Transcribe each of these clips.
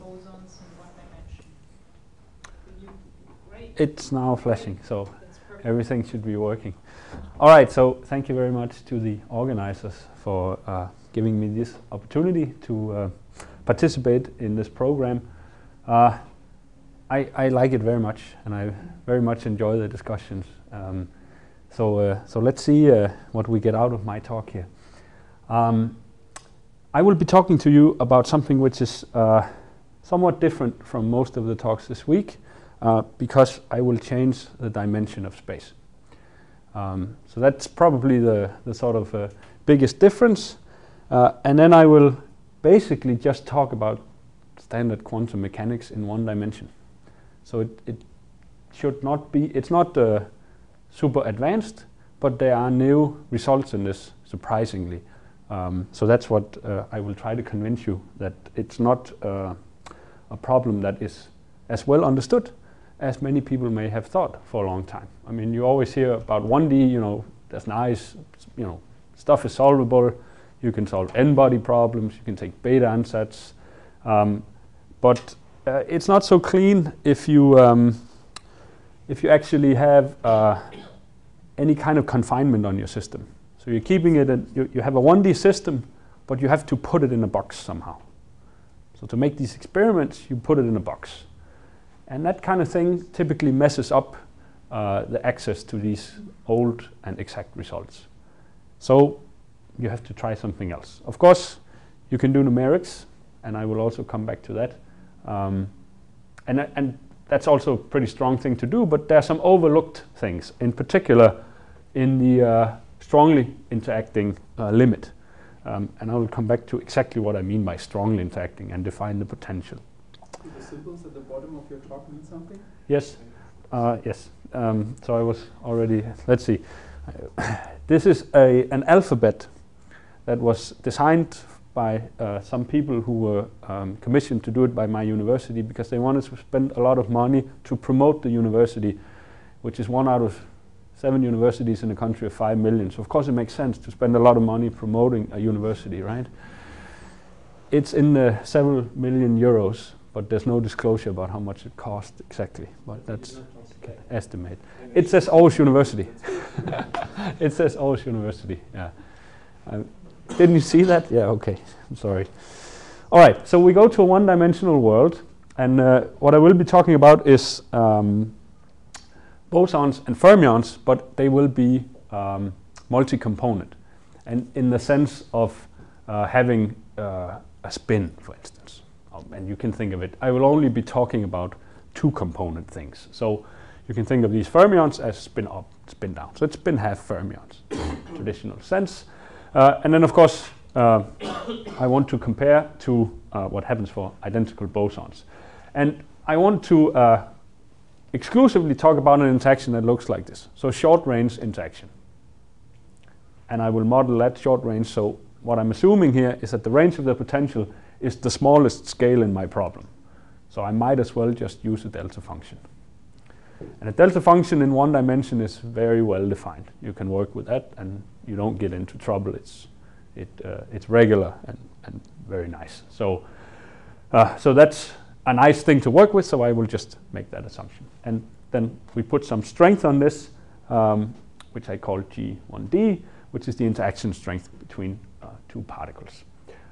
bosons in one dimension. You, great. It's now flashing, so everything should be working. All right, so thank you very much to the organizers for uh, giving me this opportunity to uh, participate in this program. Uh, I, I like it very much, and I very much enjoy the discussions. Um, so, uh, so let's see uh, what we get out of my talk here. Um, I will be talking to you about something which is uh, somewhat different from most of the talks this week, uh, because I will change the dimension of space. Um, so that's probably the, the sort of uh, biggest difference. Uh, and then I will basically just talk about standard quantum mechanics in one dimension. So it, it should not be, it's not uh, super advanced, but there are new results in this, surprisingly. Um, so that's what uh, I will try to convince you that it's not uh, a problem that is as well understood as many people may have thought for a long time. I mean, you always hear about 1D, you know, that's nice, you know, stuff is solvable. You can solve n-body problems. You can take Bethe ansatz. Um, but uh, it's not so clean if you um, if you actually have uh, any kind of confinement on your system. So you're keeping it. In, you, you have a 1D system, but you have to put it in a box somehow. So to make these experiments, you put it in a box. And that kind of thing typically messes up uh, the access to these old and exact results. So you have to try something else. Of course, you can do numerics, and I will also come back to that. Um, and, and that's also a pretty strong thing to do, but there are some overlooked things, in particular in the uh, strongly interacting uh, limit. Um, and I will come back to exactly what I mean by strongly interacting and define the potential. Do the symbols at the bottom of your talk mean something? Yes, uh, yes. Um, so I was already. Let's see. this is a an alphabet that was designed by uh, some people who were um, commissioned to do it by my university because they wanted to spend a lot of money to promote the university, which is one out of seven universities in a country of five million. So of course it makes sense to spend a lot of money promoting a university, right? It's in the several million euros, but there's no disclosure about how much it costs exactly. But that's estimate. It says Aarhus University. it says Aarhus University. Yeah. Um, didn't you see that? Yeah. Okay. I'm sorry. All right. So we go to a one-dimensional world, and uh, what I will be talking about is um, bosons and fermions, but they will be um, multi-component, and in the sense of uh, having uh, a spin, for instance. Um, and you can think of it. I will only be talking about two-component things. So you can think of these fermions as spin up, spin down. So it's spin half fermions, traditional sense. Uh, and then, of course, uh, I want to compare to uh, what happens for identical bosons. And I want to uh, exclusively talk about an interaction that looks like this. So short range interaction. And I will model that short range. So what I'm assuming here is that the range of the potential is the smallest scale in my problem. So I might as well just use a delta function. And a delta function in one dimension is very well defined. You can work with that and you don't get into trouble. It's, it, uh, it's regular and, and very nice. So, uh, so that's a nice thing to work with, so I will just make that assumption. And then we put some strength on this, um, which I call G1D, which is the interaction strength between uh, two particles.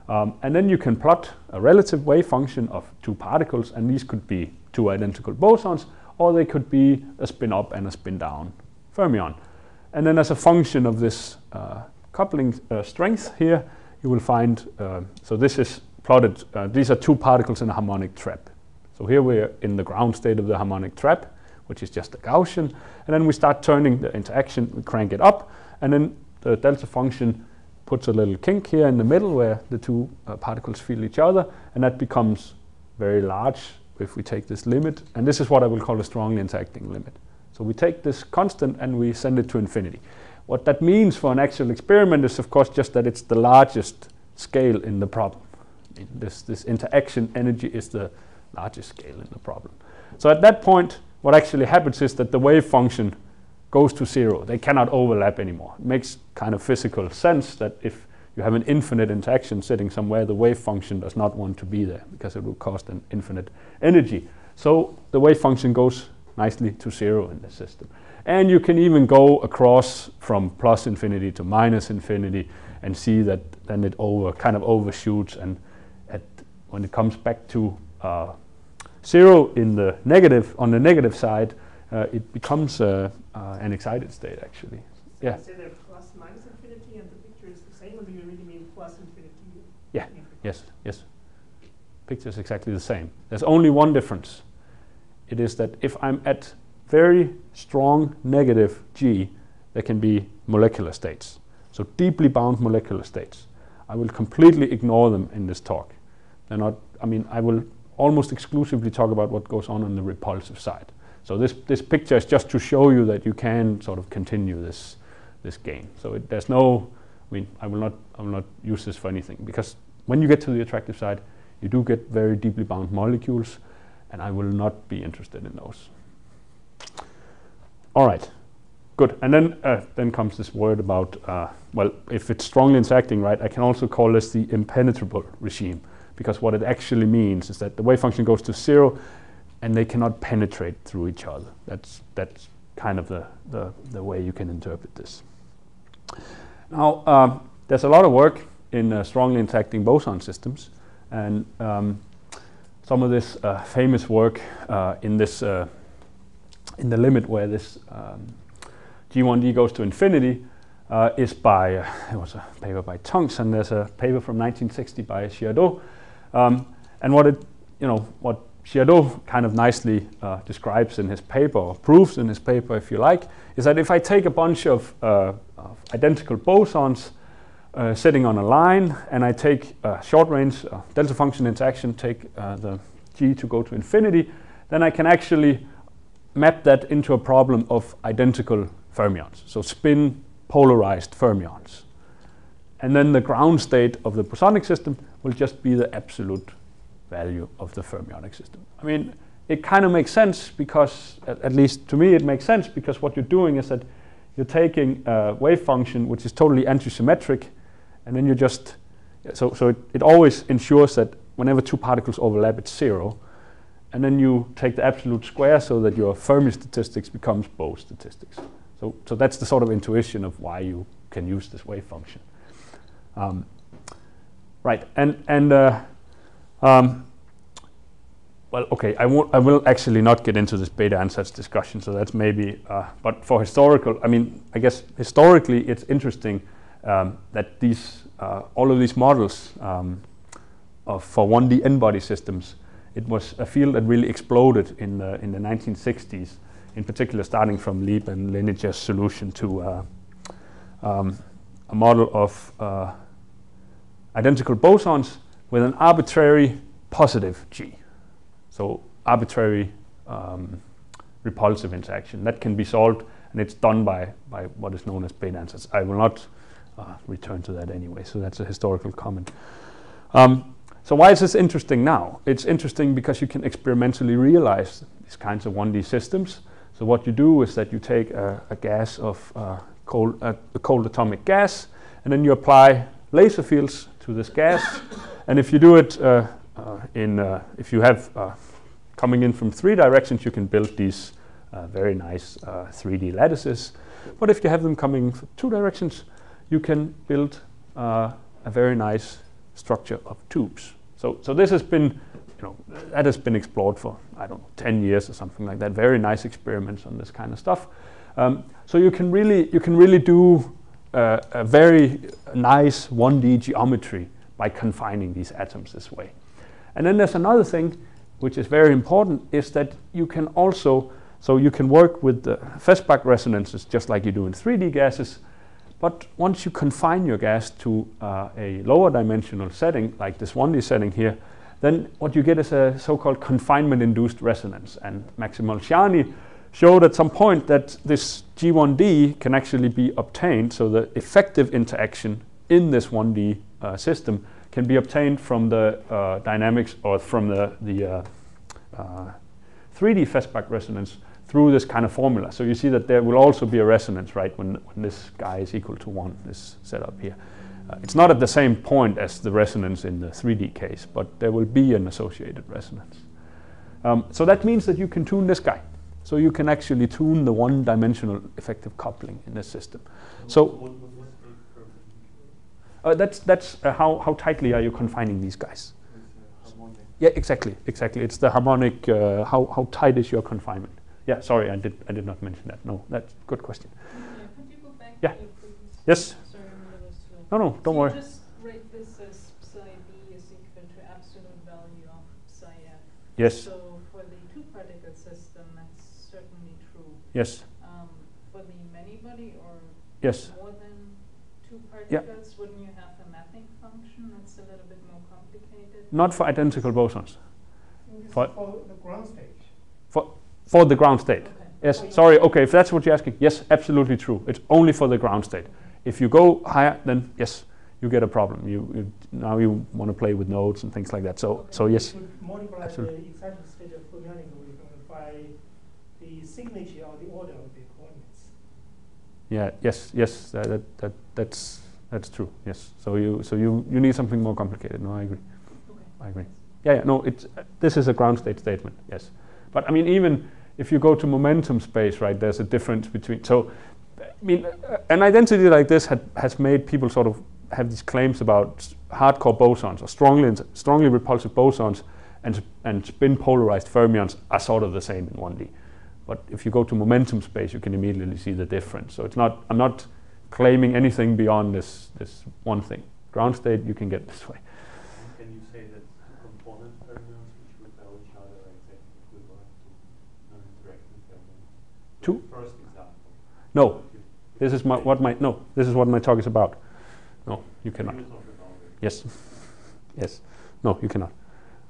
Um, and then you can plot a relative wave function of two particles, and these could be two identical bosons, or they could be a spin up and a spin down fermion. And then as a function of this uh, coupling uh, strength here, you will find, uh, so this is plotted, uh, these are two particles in a harmonic trap. So here we're in the ground state of the harmonic trap, which is just a Gaussian, and then we start turning the interaction, we crank it up, and then the delta function puts a little kink here in the middle where the two uh, particles feel each other, and that becomes very large if we take this limit, and this is what I will call a strongly interacting limit. So we take this constant and we send it to infinity. What that means for an actual experiment is, of course, just that it's the largest scale in the problem. This, this interaction energy is the largest scale in the problem. So at that point, what actually happens is that the wave function goes to zero. They cannot overlap anymore. It makes kind of physical sense that if you have an infinite interaction sitting somewhere, the wave function does not want to be there because it will cost an infinite energy. So the wave function goes nicely to zero in the system. And you can even go across from plus infinity to minus infinity and see that then it over kind of overshoots and at when it comes back to uh, zero in the negative on the negative side, uh, it becomes uh, uh an excited state actually. So Yeah. You say plus minus infinity and the picture is the same, or do you really mean plus infinity? Yeah. in- Yes, yes. Picture is exactly the same. There's only one difference. It is that if I'm at very strong negative G, there can be molecular states. So deeply bound molecular states. I will completely ignore them in this talk. They're not, I mean, I will almost exclusively talk about what goes on on the repulsive side. So this, this picture is just to show you that you can sort of continue this, this game. So it, there's no, I mean, I will not, I will not use this for anything because when you get to the attractive side, you do get very deeply bound molecules, and I will not be interested in those. All right, good. And then uh, then comes this word about uh, well, if it's strongly interacting, right? I can also call this the impenetrable regime because what it actually means is that the wave function goes to zero, and they cannot penetrate through each other. That's that's kind of the the, the way you can interpret this. Now, um, there's a lot of work in uh, strongly interacting boson systems, and um, some of this uh, famous work uh, in this uh, in the limit where this um, G1D goes to infinity uh, is by uh, it was a paper by Tonks, and there's a paper from 1960 by Girardeau, um, and what it you know what Girardeau kind of nicely uh, describes in his paper, or proves in his paper, if you like, is that if I take a bunch of, uh, of identical bosons uh, sitting on a line, and I take a short range uh, delta function interaction, take uh, the g to go to infinity, then I can actually map that into a problem of identical fermions, so spin polarized fermions. And then the ground state of the bosonic system will just be the absolute value of the fermionic system. I mean, it kind of makes sense because, at, least to me, it makes sense because what you're doing is that you're taking a wave function which is totally antisymmetric, and then you just, so, so it, it always ensures that whenever two particles overlap, it's zero. And then you take the absolute square so that your Fermi statistics becomes Bose statistics. So, so that's the sort of intuition of why you can use this wave function. Um, right, and, and uh, um, well, okay, I, won't, I will actually not get into this Bethe ansatz discussion, so that's maybe, uh, but for historical, I mean, I guess historically it's interesting um, that these, uh, all of these models um, of, for 1D n-body systems, it was a field that really exploded in the, in the 1960s, in particular starting from Lieb and Liniger's solution to uh, um, a model of uh, identical bosons with an arbitrary positive G. So arbitrary um, repulsive interaction. That can be solved and it's done by, by what is known as Bethe ansatz. I will not uh, return to that anyway, so that's a historical comment. Um, so why is this interesting now? It's interesting because you can experimentally realize these kinds of 1D systems. So what you do is that you take a, a gas of uh, cold, uh, a cold atomic gas, and then you apply laser fields to this gas. and if you do it uh, uh in, uh, if you have uh, coming in from three directions, you can build these very nice 3D lattices. But if you have them coming from two directions, you can build a very nice structure of tubes. So, so this has been, you know, that has been explored for, I don't know, 10 years or something like that. Very nice experiments on this kind of stuff. Um, so you can really, you can really do uh, a very nice 1D geometry by confining these atoms this way. And then there's another thing which is very important is that you can also, so you can work with the Feshbach resonances just like you do in 3D gases, but once you confine your gas to uh, a lower dimensional setting, like this 1D setting here, then what you get is a so-called confinement-induced resonance. And Maxim Olshanii showed at some point that this G1D can actually be obtained, so the effective interaction in this 1D uh, system can be obtained from the uh, dynamics or from the, the 3D uh, Feshbach resonance through this kind of formula. So you see that there will also be a resonance, right, when, when this guy is equal to 1, this setup here. Uh, it's not at the same point as the resonance in the 3D case, but there will be an associated resonance. Um, so that means that you can tune this guy. So you can actually tune the one-dimensional effective coupling in this system. So what was this a perfect uh, that's that's uh, how how tightly are you confining these guys? with harmonic? Yeah, exactly, exactly. It's the harmonic. Uh, how how tight is your confinement? Yeah, sorry, I did I did not mention that. No, that's a good question. Yeah, could you go back Yeah. to your previous? Yes. Sorry, I'm a little slow. No, no, don't so worry. Just rate this as psi b is equal to absolute value of psi f. Yes, So for the two-particle system, that's certainly true. yes, Um, for the many-body or yes. more than two particles, wouldn't you have a mapping function that's a little bit more complicated? Not for identical bosons. For- for the ground stage. For for the ground state. Okay. Yes, For sorry. Okay, if that's what you're asking, yes, absolutely true. It's only for the ground state. If you go higher, then yes, you get a problem. You, you now you want to play with nodes and things like that. So Okay. so yes, You could multiply Absolutely. The excited state of fermionic wave by the signature or the order of the coordinates. yeah, yes, yes. That, that, that that's that's true. Yes. So you so you you need something more complicated. No, I agree. Okay. I agree. Yeah, yeah. No, it's uh, this is a ground state statement. Yes, but I mean even if you go to momentum space, right? There's a difference between. So, I mean, uh, an identity like this had, has made people sort of have these claims about s- hardcore bosons or strongly strongly repulsive bosons, and and spin polarized fermions are sort of the same in 1D. But if you go to momentum space, you can immediately see the difference. So it's not. I'm not claiming anything beyond this this one thing. Ground state you can get this way. Can you say that two component fermions which repel each other are exactly equivalent to non-interacting fermions? Two- First example. No, If you- if This is my, what my no. This is what my talk is about. No, you cannot. limit of the boundary. Yes, yes. No, you cannot.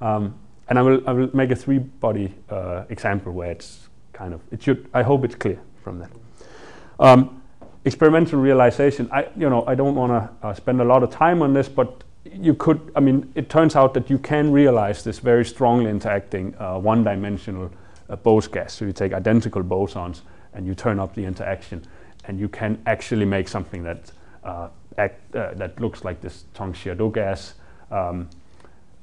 Um, and I will I will make a three-body uh, example where it's kind of it should. I hope it's clear from that. Um, experimental realization. I you know I don't want to uh, spend a lot of time on this, but you could. I mean, it turns out that you can realize this very strongly interacting uh, one-dimensional uh, Bose gas. So you take identical bosons and you turn up the interaction, and you can actually make something that uh, act, uh, that looks like this Tonks-Girardeau gas. Um,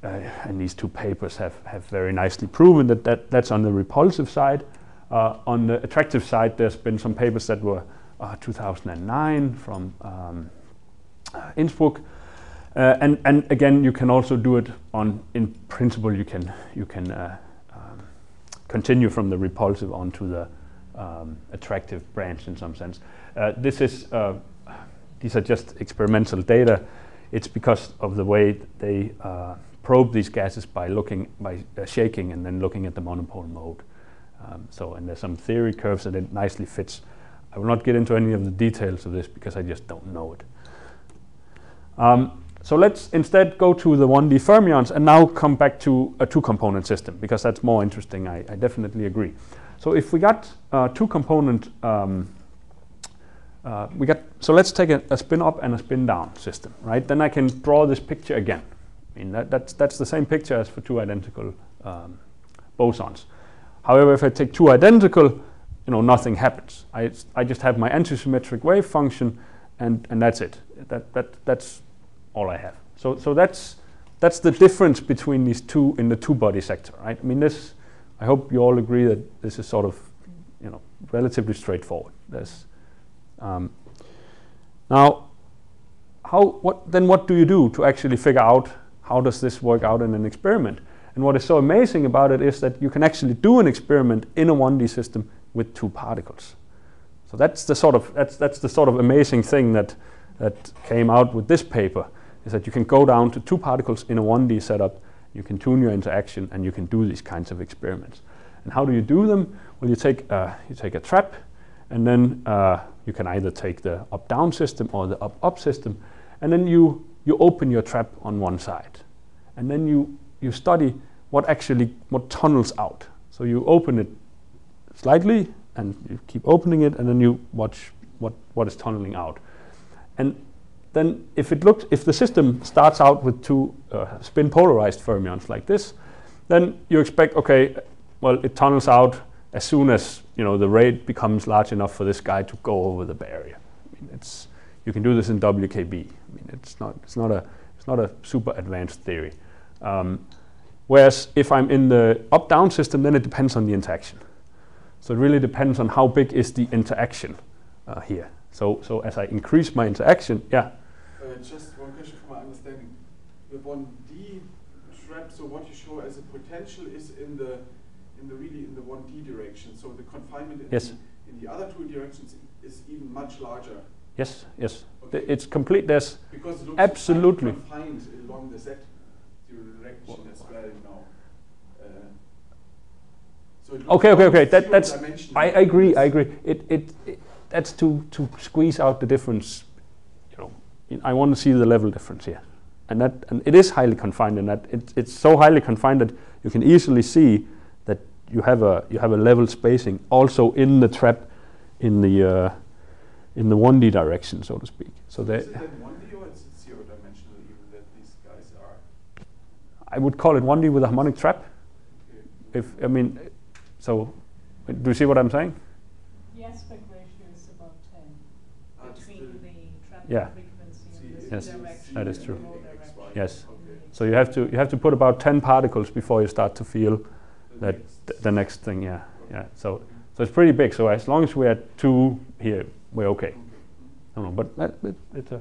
uh, and these two papers have, have very nicely proven that, that that's on the repulsive side. Uh, on the attractive side, there's been some papers that were uh, 2009 from um, uh, Innsbruck. Uh, and, and again, you can also do it on, in principle, you can, you can uh, um, continue from the repulsive onto the um, attractive branch in some sense. Uh, this is, these are just experimental data. It's because of the way they probe these gases by looking, by shaking and then looking at the monopole mode. Um, so, and there's some theory curves that it nicely fits. I will not get into any of the details of this because I just don't know it. Um, so let's instead go to the 1D fermions and now come back to a two-component system because that's more interesting. I, I definitely agree. So if we got uh, two-component, um, uh, we got. So let's take a, a spin up and a spin down system, right? Then I can draw this picture again. I mean that, that's that's the same picture as for two identical um, bosons. However, if I take two identical, you know, nothing happens. I, I just have my antisymmetric wave function, and, and that's it. That, that, that's all I have. So, so that's, that's the difference between these two in the two-body sector, right? I mean, this. I hope you all agree that this is sort of, you know, relatively straightforward. There's, um, now, how, what, then what do you do to actually figure out how does this work out in an experiment? And what is so amazing about it is that you can actually do an experiment in a 1D system with two particles. So that's the sort of that's that's the sort of amazing thing that that came out with this paper is that you can go down to two particles in a 1D setup, you can tune your interaction, and you can do these kinds of experiments. And how do you do them? Well, you take uh, you take a trap, and then uh, you can either take the up-down system or the up-up system, and then you you open your trap on one side, and then you you study what actually what tunnels out. So you open it slightly and you keep opening it and then you watch what, what is tunneling out. And then if it looks if the system starts out with two uh, spin polarized fermions like this, then you expect okay, well it tunnels out as soon as you know the rate becomes large enough for this guy to go over the barrier. I mean, it's you can do this in WKB. I mean, it's not it's not a it's not a super advanced theory. Um, whereas if I'm in the up-down system, then it depends on the interaction. So it really depends on how big is the interaction uh, here. So so as I increase my interaction, yeah, Uh, just one question from my understanding. The 1D trap, so what you show as a potential is in the in the really in the 1D direction. So the confinement in, Yes. the, in the other two directions is even much larger yes, yes. Okay. It's complete. There's because it looks Absolutely. confined along the Z direction as well now. Uh, so Okay, okay, okay. That, that's. I, I agree. I agree. It, it, it that's to to squeeze out the difference. You know, I want to see the level difference here, and that and it is highly confined in that it, it's so highly confined that you can easily see that you have a you have a level spacing also in the trap, in the uh, in the 1D direction, so to speak. So Is they, it then 1D or is it zero dimensional even that these guys are? I would call it 1D with a harmonic trap. If I mean, so do you see what I'm saying? The aspect ratio is about ten Ah, between the trap Yeah. frequency See, and it's the Yes, direction. that is true. the flow X, direction. Y. Yes. Okay. So you have to you have to put about 10 particles before you start to feel The that next- th- the next thing. Yeah, yeah. So so it's pretty big. So as long as we're at two here, we're okay. Okay. I don't know, but that, it, it's a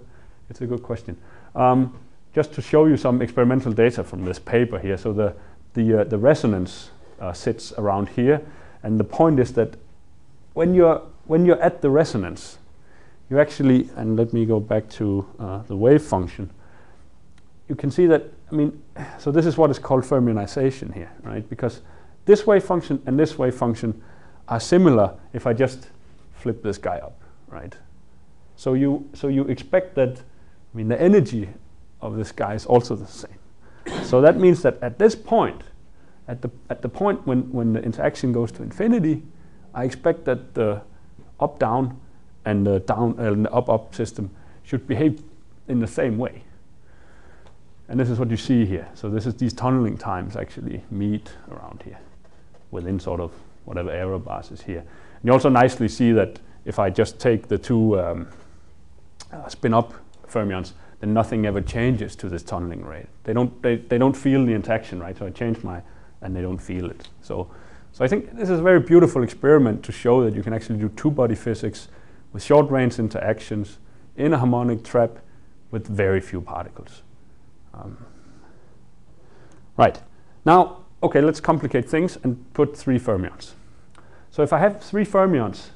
it's a good question. Um, just to show you some experimental data from this paper here. So the the uh, the resonance uh, sits around here, and the point is that when you're when you're at the resonance, you actually and let me go back to uh, the wave function. You can see that I mean, so this is what is called fermionization here, right? Because this wave function and this wave function are similar if I just flip this guy up, right? So you so you expect that I mean the energy of this guy is also the same. so that means that at this point, at the at the point when, when the interaction goes to infinity, I expect that the up down and the down uh, and the up up system should behave in the same way. And this is what you see here. So this is these tunneling times actually meet around here within sort of whatever error bars is here. And you also nicely see that if I just take the two um, uh, spin up fermions, then nothing ever changes to this tunneling rate. They don't, they, they don't feel the interaction, right? So I change my, and they don't feel it. So, so I think this is a very beautiful experiment to show that you can actually do two-body physics with short-range interactions in a harmonic trap with very few particles. Um, right. Now, okay, let's complicate things and put three fermions. So if I have three fermions,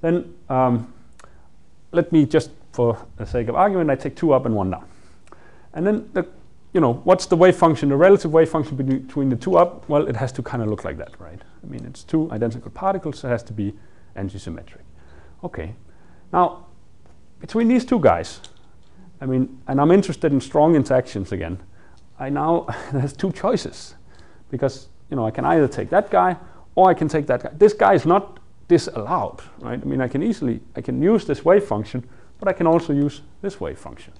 then um, let me just, for the sake of argument, I take two up and one down. And then, the, you know, what's the wave function, the relative wave function between, the two up? Well, it has to kind of look like that, right? I mean, it's two identical particles, so it has to be antisymmetric. Okay. Now, between these two guys, I mean, and I'm interested in strong interactions again. I now there's two choices because you know I can either take that guy or I can take that guy. This guy is not disallowed, right? I mean, I can easily I can use this wave function, but I can also use this wave function.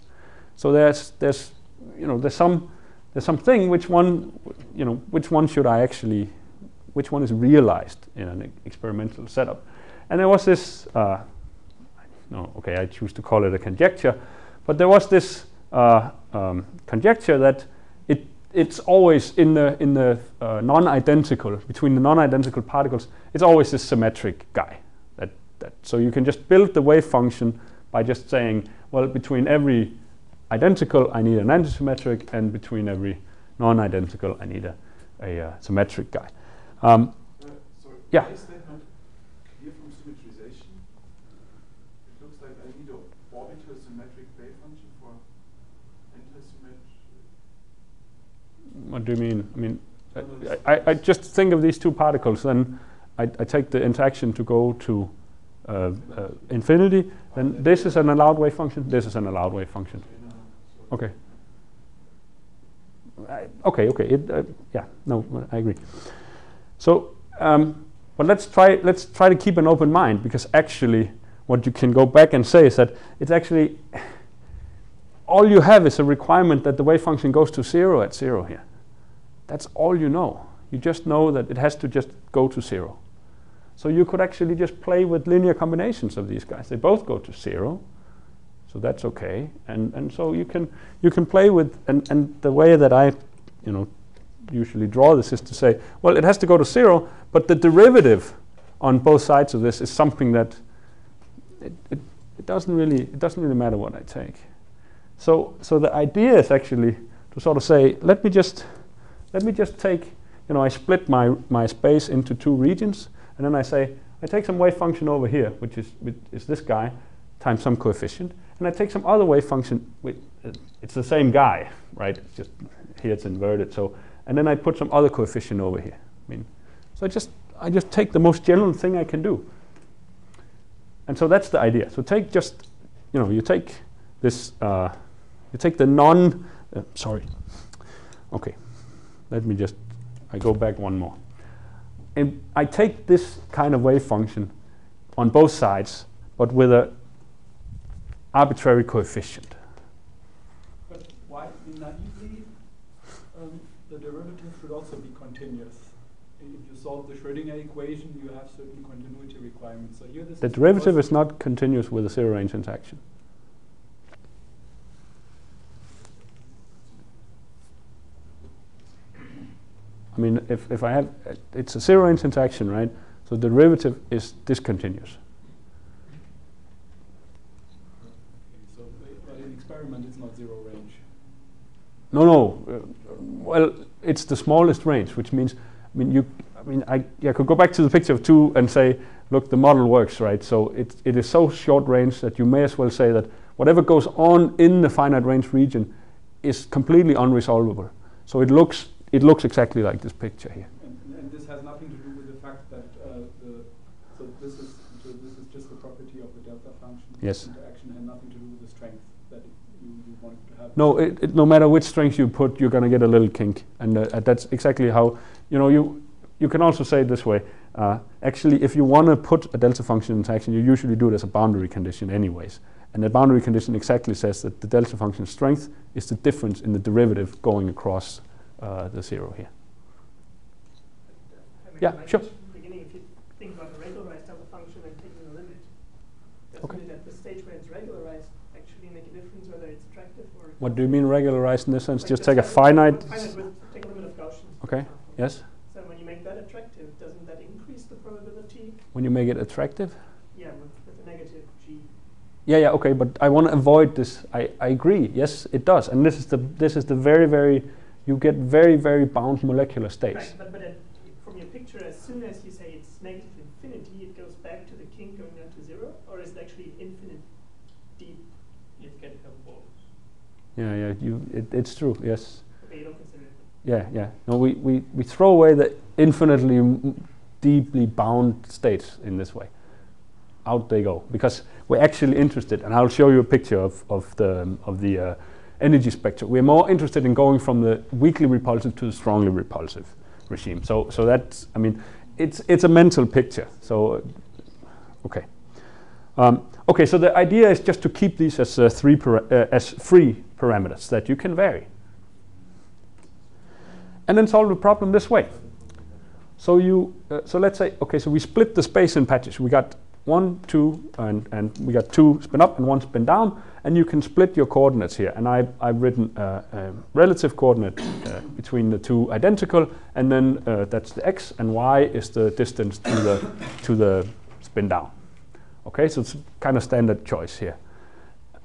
So there's there's you know there's some there's something which one you know which one should I actually which one is realized in an experimental setup, and there was this. Uh, no, okay, I choose to call it a conjecture, but there was this uh, um, conjecture that it it's always in the in the uh, non-identical between the non-identical particles. It's always this symmetric guy. That that so you can just build the wave function by just saying, well, between every identical, I need an antisymmetric, and between every non-identical, I need a, a uh, symmetric guy. Um, Uh, sorry, Yeah. is that not clear from symmetrization? It looks like I need an orbital symmetric wave function for antisymmetric. What do you mean? I mean, I, I, I just think of these two particles, then I, I take the interaction to go to uh, uh, infinity, then this is an allowed wave function, this is an allowed wave function. Okay. Okay, okay, it, uh, yeah, no, I agree. So, um, but let's try, let's try to keep an open mind, because actually, what you can go back and say is that it's actually, all you have is a requirement that the wave function goes to zero at zero here. That's all you know. You just know that it has to just go to zero. So you could actually just play with linear combinations of these guys. They both go to zero. So that's okay. And, and so you can, you can play with, and, and the way that I, you know, usually draw this is to say, well, it has to go to zero, but the derivative on both sides of this is something that it, it, it doesn't really it doesn't really matter what I take. So so the idea is actually to sort of say, let me just let me just take, you know, I split my, my space into two regions, and then I say, I take some wave function over here, which is, which is this guy, times some coefficient, and I take some other wave function, which, uh, it's the same guy, right? It's just here it's inverted, so, and then I put some other coefficient over here. I mean, so I just, I just take the most general thing I can do. And so that's the idea. So take just, you know, you take this, uh, you take the non, uh, sorry, okay, let me just, I go back one more. And I take this kind of wave function on both sides, but with a arbitrary coefficient. But why naively, um, the derivative should also be continuous. If you solve the Schrödinger equation, you have certain continuity requirements. So here The is derivative is not continuous with a zero range interaction. I mean, if, if I have, it's a zero range interaction, right? So the derivative is discontinuous. So, but in experiment, it's not zero range. No, no. Uh, well, it's the smallest range, which means, I mean, you, I mean, I, I could go back to the picture of two and say, look, the model works, right? So it, it is so short range that you may as well say that whatever goes on in the finite range region is completely unresolvable. So it looks, it looks exactly like this picture here. And, and this has nothing to do with the fact that uh, the, so this is, so this is just the property of the delta function. Yes. Interaction had nothing to do with the strength that you, you wanted to have. No, it, it, no matter which strength you put, you're going to get a little kink, and uh, uh, that's exactly how you know you. You can also say it this way. Uh, actually, if you want to put a delta function into action, you usually do it as a boundary condition, anyways. And the boundary condition exactly says that the delta function strength is the difference in the derivative going across uh, the zero here. Yeah, sure. Beginning, if you think about a regularized delta function and taking the limit, Okay. at the stage where it's regularized actually make a difference whether it's attractive or? What do you mean regularized in this sense? Like Just take a finite. Finite with, take a limit of Gaussian. Okay. Yes. So when you make that attractive, doesn't that increase the probability? When you make it attractive. Yeah, with, with a negative g. Yeah, yeah, okay, but I want to avoid this. I, I agree. Yes, it does, and this is the this is the very very you get very very bound molecular states. Right, but, but it, from your picture, as soon as you say it's negative infinity, it goes back to the kink going down to zero, or is it actually infinite deep? It can have both. Yeah, yeah, you it, it's true. Yes. Okay, you don't consider it. Yeah, yeah. No, we, we, we throw away the infinitely m- deeply bound states in this way. Out they go because we're actually interested, and I'll show you a picture of, of the um, of the uh, energy spectrum. We're more interested in going from the weakly repulsive to the strongly repulsive regime. So so that's I mean, it's it's a mental picture. So okay. Um, okay, so the idea is just to keep these as uh, three uh, as free parameters that you can vary and then solve the problem this way. So you, uh, so let's say, okay, so we split the space in patches. We got one, two, and, and we got two spin up and one spin down, and you can split your coordinates here. And I, I've written a relative coordinate uh, between the two identical, and then uh, that's the x, and y is the distance to the to the spin down. Okay, so it's kind of standard choice here.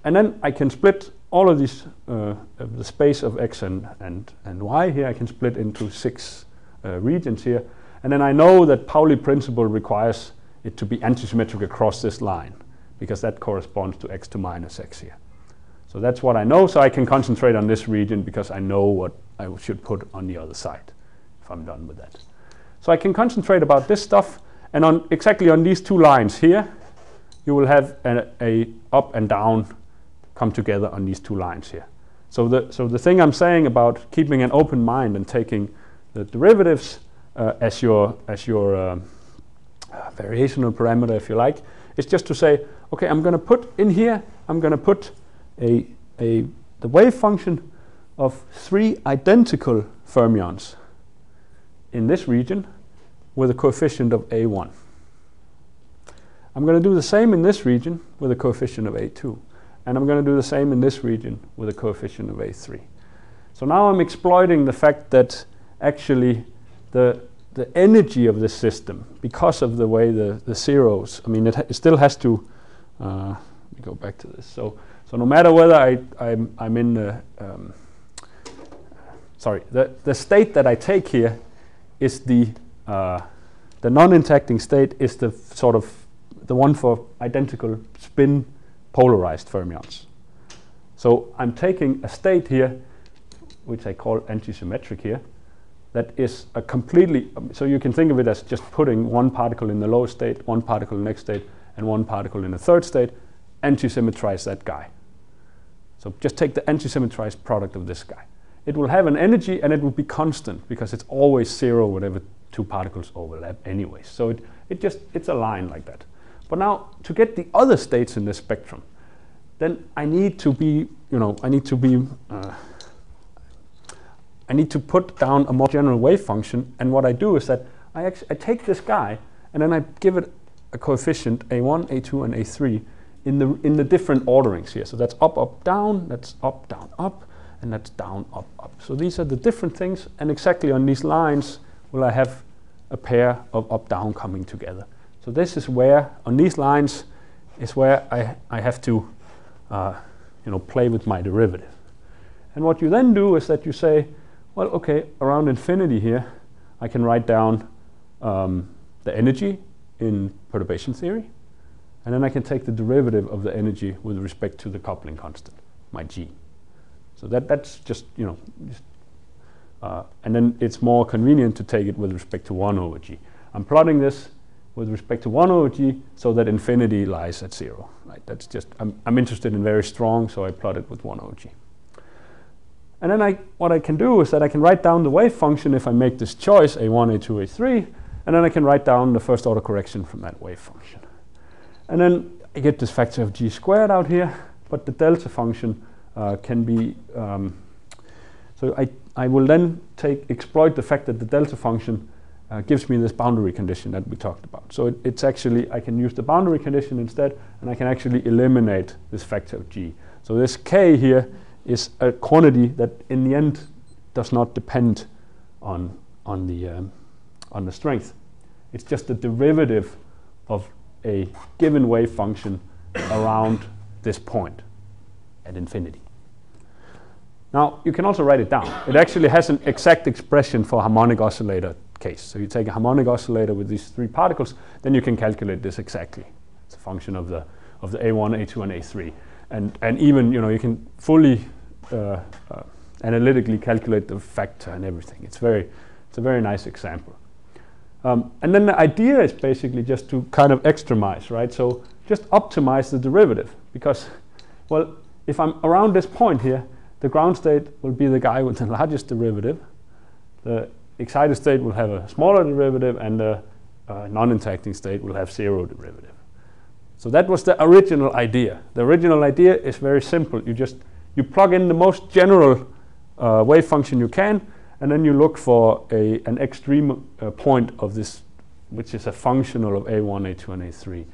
And then I can split all of these, uh, the space of x and, and, and y here, I can split into six uh, regions here. And then I know that Pauli principle requires it to be antisymmetric across this line, because that corresponds to x to minus x here. So that's what I know, so I can concentrate on this region because I know what I should put on the other side if I'm done with that. So I can concentrate about this stuff, and on exactly on these two lines here, you will have a, a up and down come together on these two lines here. So the, so the thing I'm saying about keeping an open mind and taking the derivatives uh, as your, as your um, variational parameter, if you like, is just to say, okay, I'm going to put in here, I'm going to put a, a, the wave function of three identical fermions in this region with a coefficient of A1. I'm going to do the same in this region with a coefficient of A2. And I'm going to do the same in this region with a coefficient of A3. So now I'm exploiting the fact that actually the, the energy of the system, because of the way the, the zeros, I mean, it, it still has to, uh, let me go back to this. So, so no matter whether I, I'm, I'm in the, um, sorry, the, the state that I take here is the, uh, the non-interacting state is the sort of the one for identical spin polarized fermions. So I'm taking a state here, which I call antisymmetric here, that is a completely, so you can think of it as just putting one particle in the lower state, one particle in the next state, and one particle in the third state, and antisymmetrize that guy. So just take the antisymmetrized product of this guy. It will have an energy and it will be constant because it's always zero whenever two particles overlap anyway. So it, it just, it's a line like that. But now to get the other states in this spectrum, then I need to be, you know, I need to be, uh, I need to put down a more general wave function. And what I do is that I, I take this guy and then I give it a coefficient a1, a2, and a3 in the, in the different orderings here. So that's up, up, down, that's up, down, up, and that's down, up, up. So these are the different things. And exactly on these lines will I have a pair of up, down coming together. So this is where, on these lines, is where I, I have to uh, you know, play with my derivative. And what you then do is that you say, well, okay, around infinity here, I can write down um, the energy in perturbation theory, and then I can take the derivative of the energy with respect to the coupling constant, my g. So that, that's just, you know, just, uh, and then it's more convenient to take it with respect to 1 over g. I'm plotting this with respect to 1 over g so that infinity lies at 0. Right? That's just, I'm, I'm interested in very strong, so I plot it with 1 over g. And then I, what I can do is that I can write down the wave function if I make this choice, a1, a2, a3, and then I can write down the first order correction from that wave function. And then I get this factor of g squared out here, but the delta function uh, can be, um, so I, I will then take, exploit the fact that the delta function uh, gives me this boundary condition that we talked about. So it, it's actually, I can use the boundary condition instead, and I can actually eliminate this factor of g. So this k here is a quantity that in the end does not depend on, on, the, um, on the strength. It's just the derivative of a given wave function around this point at infinity. Now, you can also write it down. It actually has an exact expression for harmonic oscillator case. So you take a harmonic oscillator with these three particles, then you can calculate this exactly. It's a function of the, of the A1, A2, and A3. And, and even, you know, you can fully uh, uh, analytically calculate the factor and everything. It's, very, it's a very nice example. Um, and then the idea is basically just to kind of extremize, right? So just optimize the derivative because, well, if I'm around this point here, the ground state will be the guy with the largest derivative. The excited state will have a smaller derivative, and the uh, non-interacting state will have zero derivative. So that was the original idea. The original idea is very simple. You just you plug in the most general uh, wave function you can, and then you look for a, an extreme uh, point of this, which is a functional of a1, a2, and a3,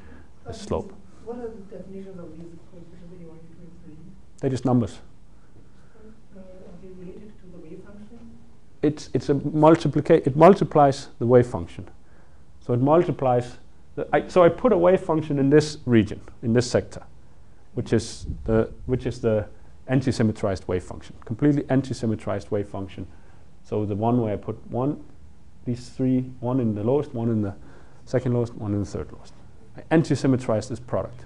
the slope. What are the definitions of these coefficients A1, A2, A3? They're just numbers. Uh, are they related to the wave function? It's, it's a multiplica- it multiplies the wave function. So it multiplies, the, I, so I put a wave function in this region, in this sector, which is the, which is the anti-symmetrized wave function, completely anti-symmetrized wave function. So the one where I put one, these three, one in the lowest, one in the second lowest, one in the third lowest. I anti-symmetrize this product.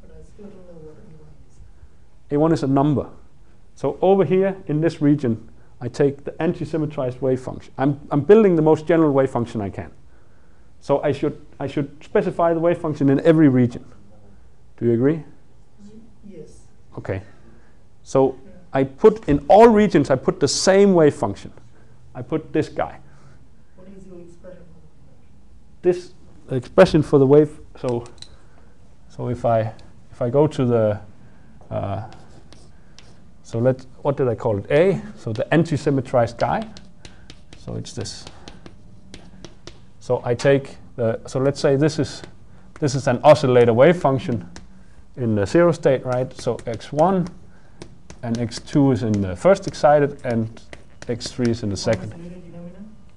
But I still don't know what A1 is. A1 is a number. So over here in this region, I take the anti-symmetrized wave function. I'm, I'm building the most general wave function I can. So I should, I should specify the wave function in every region. Do you agree? Okay. So I put in all regions, I put the same wave function. I put this guy. What is your expression for the function? This expression for the wave. So, so if I if I go to the uh, so let what did I call it? A. So the anti-symmetrized guy. So it's this. So I take the so let's say this is this is an oscillator wave function in the zero state, right? So x1 and x2 is in the first excited, and x3 is in the second.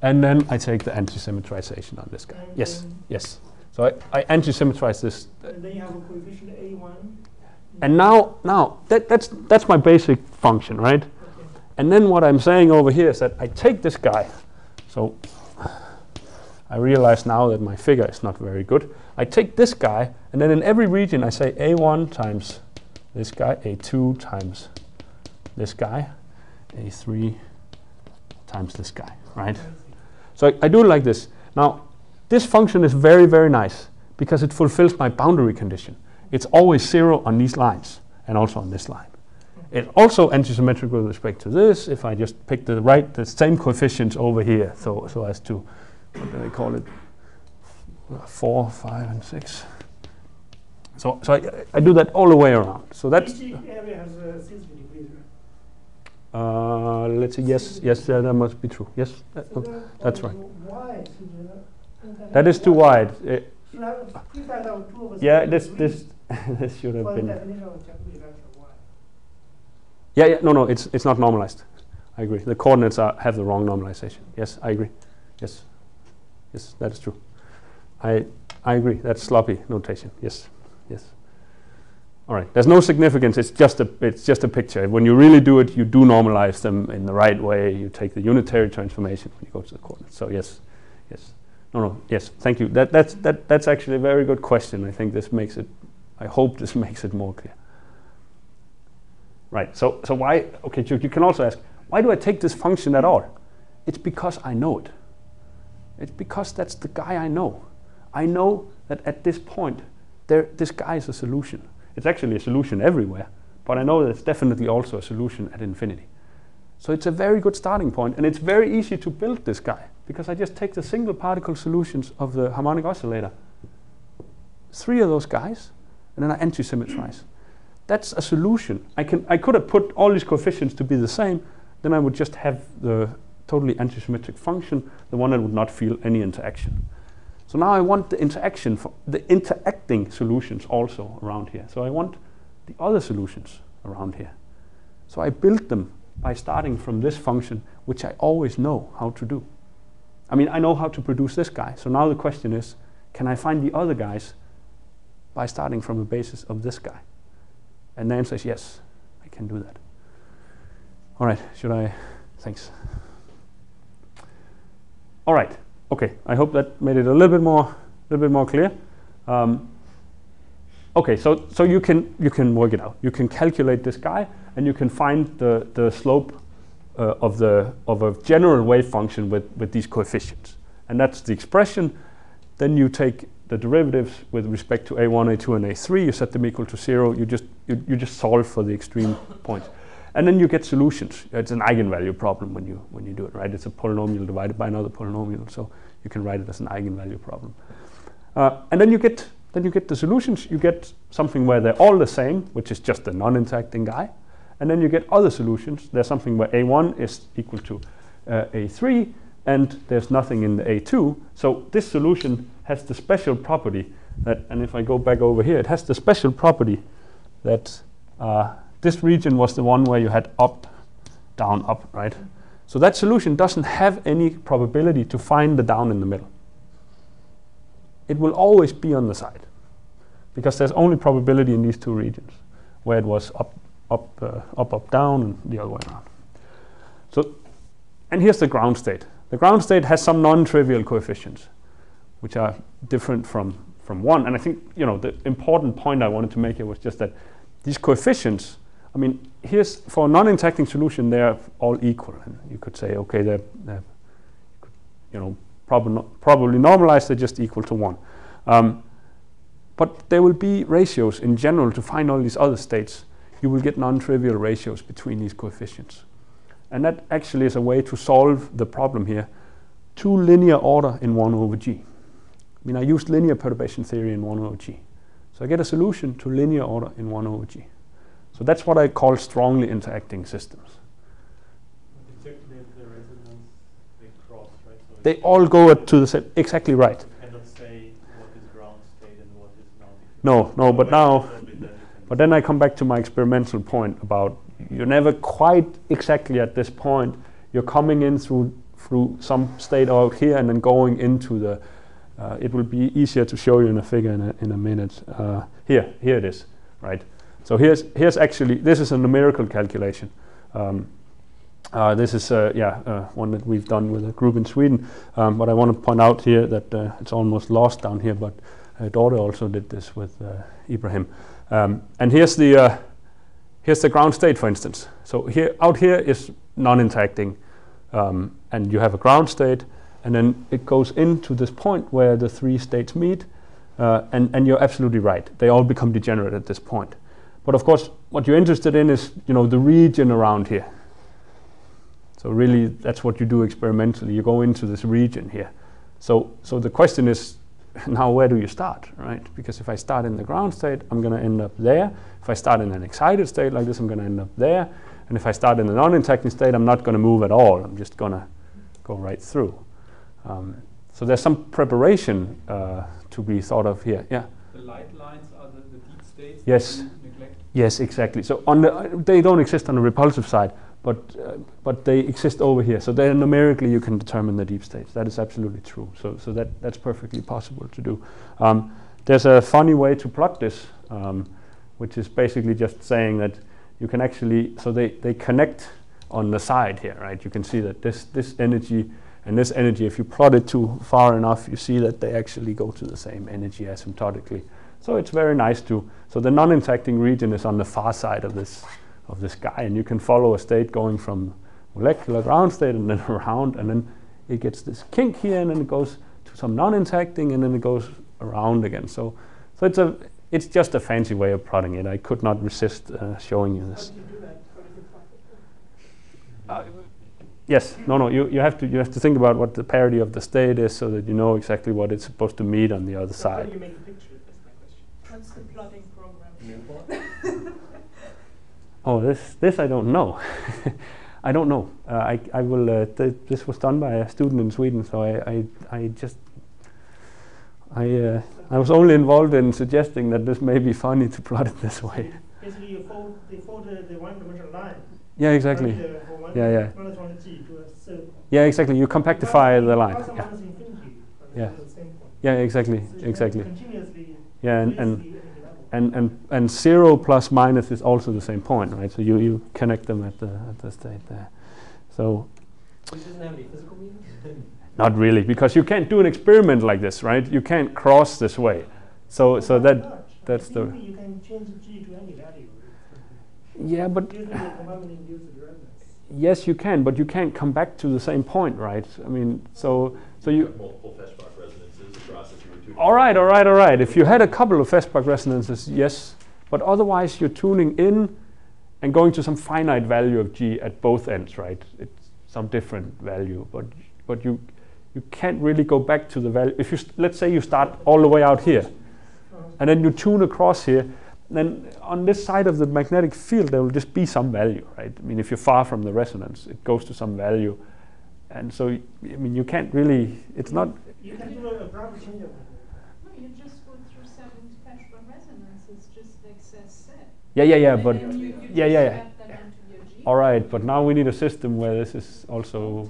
And then I take the anti-symmetrization on this guy. And Yes, yes. So I, I anti-symmetrize this. And then you have a coefficient A1. And now, now that, that's, that's my basic function, right? Okay. And then what I'm saying over here is that I take this guy. So I realize now that my figure is not very good. I take this guy, and then in every region I say A1 times this guy, A2 times this guy, A3 times this guy, right? So I, I do it like this. Now, this function is very, very nice because it fulfills my boundary condition. It's always zero on these lines and also on this line. It's also antisymmetric with respect to this if I just pick the right, the same coefficients over here, so, so as to, what do they call it? Four, five, and six. So, so I, I do that all the way around. So that's, Each area has a sensitivity degrees, right? uh, let's see, yes, yes, uh, that must be true. Yes, that, So okay. that's right. wide, that is too wide. Should have- please have two over yeah, this, this, this should have been. definition of Jacobi vector y. Yeah, yeah, no, no, it's, it's not normalized. I agree. The coordinates are, have the wrong normalization. Yes, I agree. Yes, yes, that is true. I, I agree. That's sloppy notation. Yes, yes. All right. There's no significance. It's just a, it's just a picture. When you really do it, you do normalize them in the right way. You take the unitary transformation when you go to the coordinates. So yes, yes. No, no. Yes. Thank you. That, that's that, that's actually a very good question. I think this makes it. I hope this makes it more clear. Right. So, so why? Okay. You, you can also ask, why do I take this function at all? It's because I know it. It's because that's the guy I know. I know that at this point, there, this guy is a solution. It's actually a solution everywhere, but I know that it's definitely also a solution at infinity. So it's a very good starting point, and it's very easy to build this guy because I just take the single particle solutions of the harmonic oscillator, three of those guys, and then I anti-symmetrize. That's a solution. I can I could have put all these coefficients to be the same, then I would just have the totally antisymmetric function, the one that would not feel any interaction. So now I want the interaction, for the interacting solutions also around here. So I want the other solutions around here. So I built them by starting from this function, which I always know how to do. I mean, I know how to produce this guy. So now the question is, can I find the other guys by starting from a basis of this guy? And the answer is yes, I can do that. All right, should I? Thanks. All right. Okay. I hope that made it a little bit more, a little bit more clear. Um, okay. So so you can you can work it out. You can calculate this guy, and you can find the the slope uh, of the of a general wave function with with these coefficients, and that's the expression. Then you take the derivatives with respect to a1, a2, and a3. You set them equal to zero. You just you, you just solve for the extreme points. And then you get solutions. It's an eigenvalue problem when you when you do it, right? It's a polynomial divided by another polynomial, so you can write it as an eigenvalue problem. Uh, and then you get then you get the solutions. You get something where they're all the same, which is just the non-interacting guy. And then you get other solutions. There's something where a1 is equal to uh, a3, and there's nothing in the a2. So this solution has the special property that, and if I go back over here, it has the special property that uh, this region was the one where you had up, down, up, right? So that solution doesn't have any probability to find the down in the middle. It will always be on the side because there's only probability in these two regions where it was up, up, uh, up, up, down, and the other way around. So, and here's the ground state. The ground state has some non-trivial coefficients, which are different from, from one. And I think, you know, the important point I wanted to make here was just that these coefficients I mean, here's for a non-interacting solution, they're all equal, and you could say, okay, they're, they're you know, prob- probably normalized, they're just equal to one. Um, but there will be ratios in general to find all these other states. You will get non-trivial ratios between these coefficients, and that actually is a way to solve the problem here. Two linear order in one over g. I mean, I used linear perturbation theory in one over g, so I get a solution to linear order in one over g. So that's what I call strongly interacting systems. The resonance they cross, right? So They all go to the same, exactly right. Cannot say what is ground state and what is not. No, no, but now- But then I come back to my experimental point about you're never quite exactly at this point. You're coming in through through some state out here and then going into the. Uh, it will be easier to show you in a figure in a, in a minute. Uh, here, here it is, right? So here's here's actually this is a numerical calculation. Um, uh, this is uh, yeah uh, one that we've done with a group in Sweden. Um, but I want to point out here that uh, it's almost lost down here. But Dorte also did this with uh, Ibrahim. Um, and here's the uh, here's the ground state, for instance. So here out here is non-interacting, um, and you have a ground state, and then it goes into this point where the three states meet. And, and you're absolutely right. They all become degenerate at this point. But of course, what you're interested in is you know the region around here. So really, that's what you do experimentally. You go into this region here. So so the question is, now where do you start, right? Because if I start in the ground state, I'm going to end up there. If I start in an excited state like this, I'm going to end up there. And if I start in a non-interacting state, I'm not going to move at all. I'm just going to go right through. Um, so there's some preparation uh, to be thought of here. Yeah. The light lines are the, the deep states. Yes. Yes, exactly. So on the, they don't exist on the repulsive side, but uh, but they exist over here. So then numerically you can determine the deep states. That is absolutely true. So so that that's perfectly possible to do. Um, there's a funny way to plot this, um, which is basically just saying that you can actually so they they connect on the side here, right? You can see that this this energy and this energy, if you plot it too far enough, you see that they actually go to the same energy asymptotically. So it's very nice to. So the non-interacting region is on the far side of this of this guy, and you can follow a state going from molecular ground state and then around, and then it gets this kink here, and then it goes to some non-interacting, and then it goes around again. So, so it's a it's just a fancy way of plotting it. I could not resist uh, showing you this. do you do that? How do you plot it? Uh, yes, no, no. You, you have to you have to think about what the parity of the state is, so that you know exactly what it's supposed to meet on the other So side. do you make a picture? That's my question. The plotting program? Oh, this this I don't know. I don't know. Uh, I I will. Uh, th- this was done by a student in Sweden, so I I, I just I uh, I was only involved in suggesting that this may be funny to plot it this way. Basically, you fold, they fold the, the one-dimensional line. Yeah, exactly. From the- from one- Yeah, yeah. minus one G to a certain. Yeah, exactly. You compactify the line. Yeah, minus infinity, but it's Yeah. the same yeah, exactly, So exactly. Continuously. Yeah, and and, and and and zero plus minus is also the same point, right? So you you connect them at the at the state there. So This doesn't have any physical meaning? not really, because you can't do an experiment like this, right? You can't cross this way. So so that much. that's the- You can change G to any value. yeah, but Using the confounding induced derivatives. yes, you can, but you can't come back to the same point, right? I mean, so so you. have multiple Feshbach resonances across if you were tuning. All right, all right, all right. If you had a couple of Feshbach resonances, yes, but otherwise you're tuning in and going to some finite value of G at both ends, right? It's some different value, but but you you can't really go back to the value. If you let's say you start all the way out here, and then you tune across here, then on this side of the magnetic field there will just be some value, right? I mean, if you're far from the resonance, it goes to some value, and so I mean you can't really. It's not. You can do a of it. No, you just go through seven Feshbach resonances, just like says set. Yeah, yeah, yeah, but then you, you yeah, yeah, yeah. wrap that onto your G. All right, but now we need a system where this is also.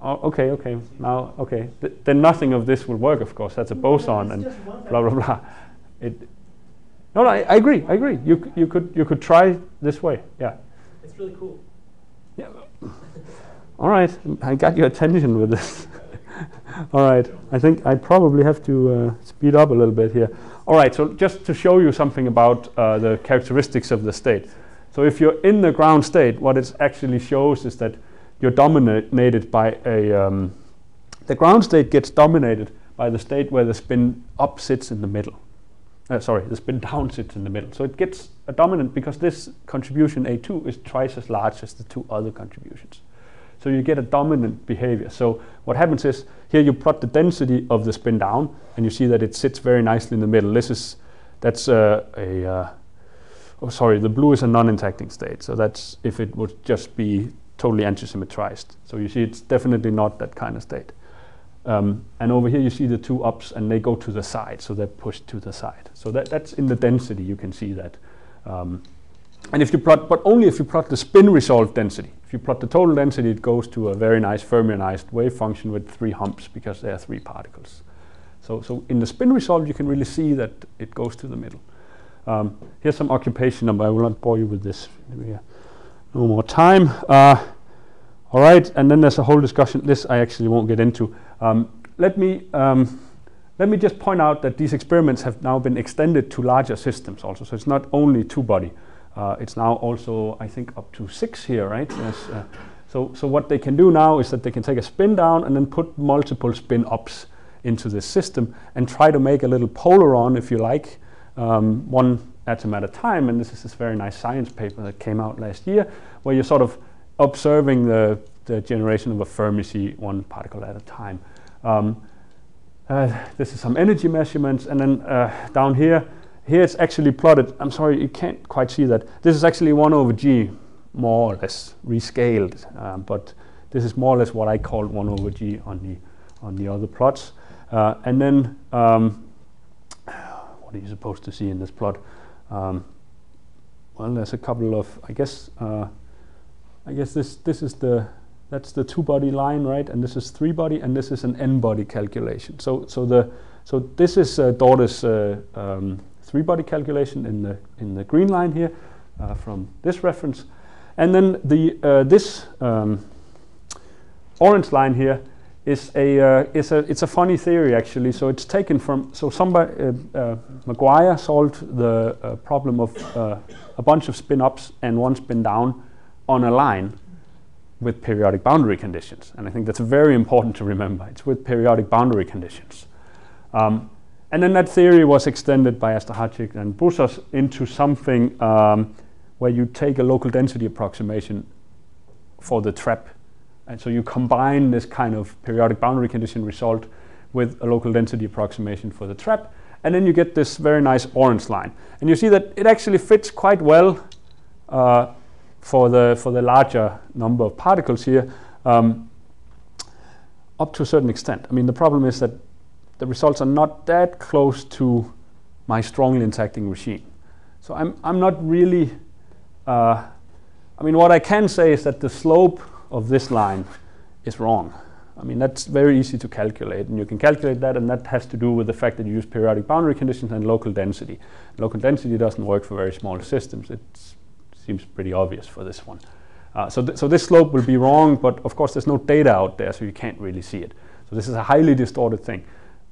Oh, okay, okay. Now, okay. Th- then nothing of this will work. Of course, that's a boson, and blah blah blah. It. No, no, I, I agree. I agree. You you could you could try this way. Yeah. It's really cool. Yeah. All right. I got your attention with this. All right. I think I probably have to uh, speed up a little bit here. All right. So just to show you something about uh, the characteristics of the state. So if you're in the ground state, what it actually shows is that you're dominated by a. Um, the ground state gets dominated by the state where the spin up sits in the middle. Uh, sorry, the spin down sits in the middle. So it gets a dominant because this contribution A2 is twice as large as the two other contributions. So you get a dominant behavior. So what happens is here you plot the density of the spin down, and you see that it sits very nicely in the middle. This is that's uh, a uh, oh sorry, the blue is a non-interacting state. So that's if it would just be totally antisymmetrized. So you see it's definitely not that kind of state. Um, and over here you see the two ups and they go to the side, so they're pushed to the side. So that, that's in the density, you can see that. Um, and if you plot, but only if you plot the spin resolved density. If you plot the total density, it goes to a very nice Fermionized wave function with three humps because there are three particles. So, so in the spin resolved, you can really see that it goes to the middle. Um, here's some occupation number. I will not bore you with this. We no more time. Uh, all right, and then there's a whole discussion. This I actually won't get into. Um, let me um, let me just point out that these experiments have now been extended to larger systems also. So it's not only two-body. Uh, it's now also, I think, up to six here, right? Yes, uh, so, so what they can do now is that they can take a spin down and then put multiple spin ups into this system and try to make a little polaron, if you like, um, one atom at a time. And this is this very nice science paper that came out last year, where you're sort of observing the, the generation of a Fermi one particle at a time. Um, uh, this is some energy measurements, and then uh, down here, here it's actually plotted. I'm sorry, you can't quite see that. This is actually 1 over g, more or less rescaled, um, but this is more or less what I call 1 over g on the, on the other plots. Uh, and then, um, what are you supposed to see in this plot? Um, well, there's a couple of, I guess, uh, I guess this this is the that's the two body line, right? And this is three body, and this is an n body calculation. So so the so this is uh, Dorte's uh, um, three body calculation in the in the green line here uh, from this reference, and then the uh, this um, orange line here is a uh, is a it's a funny theory actually. So it's taken from so somebody uh, uh, McGuire solved the uh, problem of a bunch of spin ups and one spin down on a line with periodic boundary conditions, and I think that's very important to remember. It's with periodic boundary conditions. Um, and then that theory was extended by Astrakharchik and Brouzos into something um, where you take a local density approximation for the trap and so you combine this kind of periodic boundary condition result with a local density approximation for the trap, and then you get this very nice orange line. And you see that it actually fits quite well uh, for, the, for the larger number of particles here, um, up to a certain extent. I mean, the problem is that the results are not that close to my strongly interacting regime. So I'm, I'm not really, uh, I mean, what I can say is that the slope of this line is wrong. I mean, that's very easy to calculate, and you can calculate that, and that has to do with the fact that you use periodic boundary conditions and local density. Local density doesn't work for very small systems. It seems pretty obvious for this one. Uh, so, th so this slope will be wrong, but of course there's no data out there, so you can't really see it. So this is a highly distorted thing.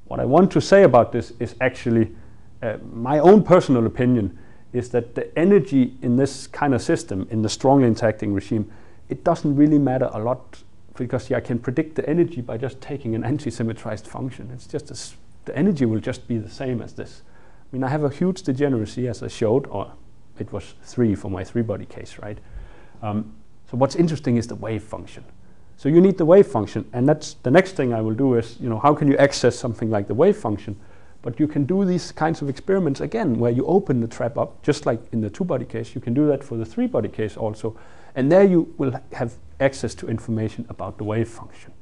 What I want to say about this is actually uh, my own personal opinion is that the energy in this kind of system, in the strongly interacting regime, it doesn't really matter a lot because yeah, I can predict the energy by just taking an anti-symmetrized function. It's just a, the energy will just be the same as this. I mean, I have a huge degeneracy as I showed, or it was three for my three-body case, right? Um, so what's interesting is the wave function. So you need the wave function, and that's the next thing I will do is, you know, how can you access something like the wave function? But you can do these kinds of experiments again, where you open the trap up, just like in the two-body case. You can do that for the three-body case also, and there you will have access to information about the wave function.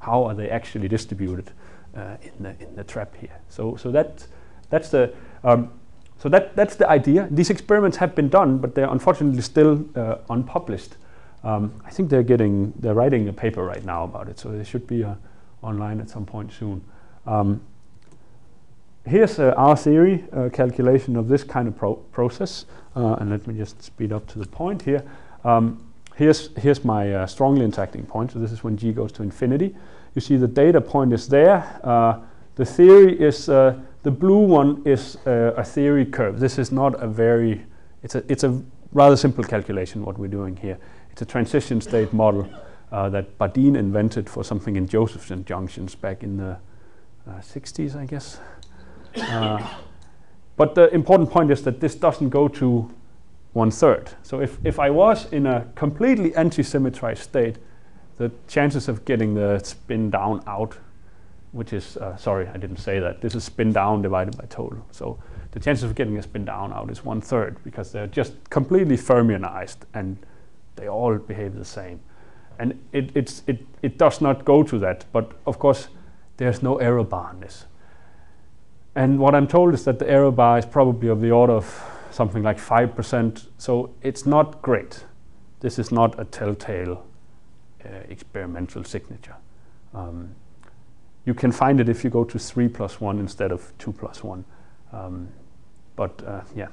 How are they actually distributed uh, in, the, in the trap here? So, so that, that's, the, um, so that, that's the idea. These experiments have been done, but they're unfortunately still uh, unpublished. Um, I think they're getting, they're writing a paper right now about it, so they should be uh, online at some point soon. Um, here's uh, our theory uh, calculation of this kind of pro process, uh, and let me just speed up to the point here. Um, here's, here's my uh, strongly interacting point. So this is when g goes to infinity. You see the data point is there. Uh, the theory is, the blue one is a theory curve. This is not a very, it's a, it's a rather simple calculation what we're doing here. It's a transition state model uh, that Bardeen invented for something in Josephson junctions back in the 60s, uh, I guess. but the important point is that this doesn't go to one third. So if, if I was in a completely anti-symmetrized state, the chances of getting the spin down out, which is, uh, sorry, I didn't say that. This is spin down divided by total. So the chances of getting a spin down out is one third because they're just completely fermionized and they all behave the same. And it, it's, it, it does not go to that. But of course, there's no error bar in this. And what I'm told is that the error bar is probably of the order of something like 5%, so it's not great. This is not a telltale uh, experimental signature. Um, you can find it if you go to 3 plus 1 instead of 2 plus 1. Um, but uh, yeah.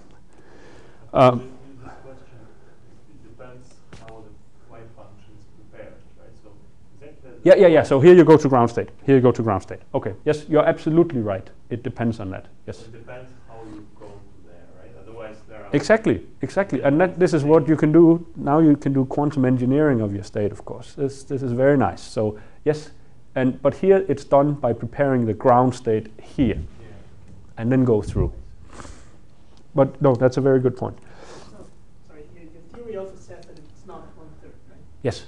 Um, With with this question, it depends how the wave function is prepared, right? So exactly. as Yeah, yeah, yeah. So here you go to ground state. Here you go to ground state. Okay. Yes, you're absolutely right. It depends on that. Yes. It depends how you go to there, right? Otherwise, there are. Exactly, exactly. And that, this is what you can do. Now you can do quantum engineering of your state, of course. This, this is very nice. So yes, and but here it's done by preparing the ground state here Yeah. and then go through. But no, that's a very good point. So, sorry, your, your theory also says that it's not one third, right? Yes,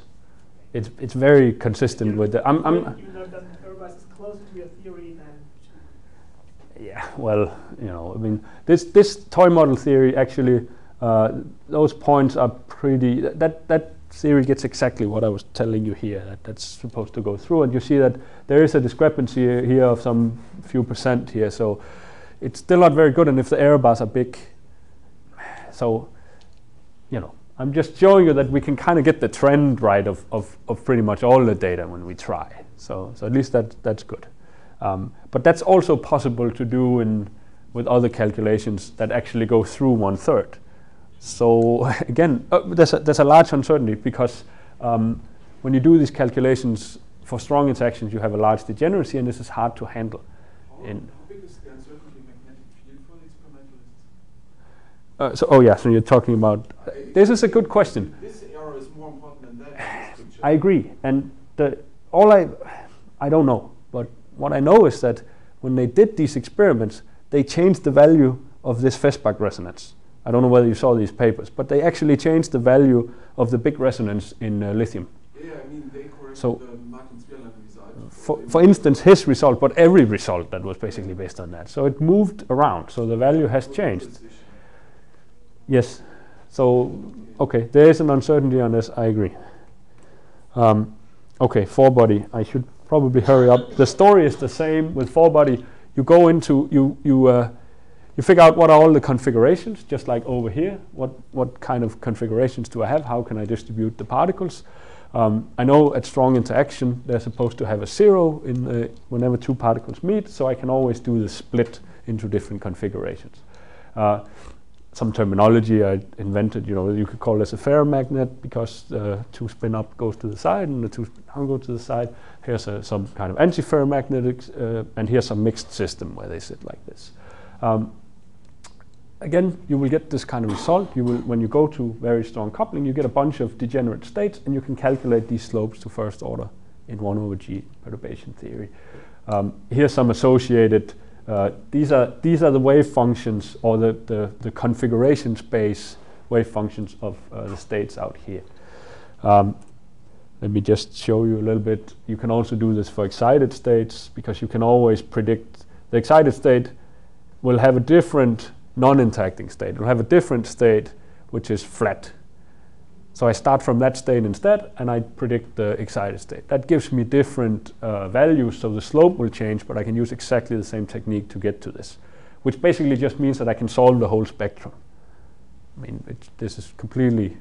it's, it's very consistent with the. I'm, I'm, Even though it doesn't closer to your theory than Yeah, well, you know, I mean, this this toy model theory actually, uh, those points are pretty. That that theory gets exactly what I was telling you here. That that's supposed to go through, and you see that there is a discrepancy here of some few percent here. So it's still not very good, and if the error bars are big, so you know, I'm just showing you that we can kind of get the trend right of, of, of pretty much all the data when we try. So so at least that that's good. Um, but that's also possible to do in, with other calculations that actually go through one third. So again, uh, there's, a, there's a large uncertainty because um, when you do these calculations for strong interactions, you have a large degeneracy, and this is hard to handle. In- how big is the uncertainty magnetic field for the experimentalists? Uh, so, oh yeah, so you're talking about. This is a good question. This error is more important than that. in this picture. I agree, and the, all I, I don't know, but what I know is that when they did these experiments, they changed the value of this Feshbach resonance. I don't know whether you saw these papers, but they actually changed the value of the big resonance in uh, lithium. Yeah, I mean, they corrected So- the Martin result. For, for instance, his result, but every result that was basically based on that. So it moved around, so the value has changed. Yes. So, okay, there is an uncertainty on this, I agree. Um, okay, four body. I should probably hurry up. The story is the same with four body. You go into, you, you, uh, you figure out what are all the configurations, just like over here. What, what kind of configurations do I have? How can I distribute the particles? Um, I know at strong interaction they're supposed to have a zero in whenever two particles meet, so I can always do the split into different configurations. Uh, some terminology I invented, you know, you could call this a ferromagnet because uh, two spin up goes to the side and the two spin down go to the side. Here's a, some kind of anti-ferromagnetic, uh, and here's a mixed system where they sit like this. Um, again, you will get this kind of result. You will, when you go to very strong coupling, you get a bunch of degenerate states, and you can calculate these slopes to first order in 1 over g perturbation theory. Um, here's some associated. Uh, these are these are the wave functions or the the, the configuration space wave functions of uh, the states out here. Um, let me just show you a little bit. You can also do this for excited states because you can always predict the excited state will have a different non-interacting state. It will have a different state which is flat. So I start from that state instead and I predict the excited state. That gives me different uh, values so the slope will change but I can use exactly the same technique to get to this. Which basically just means that I can solve the whole spectrum. I mean, it, this is completely,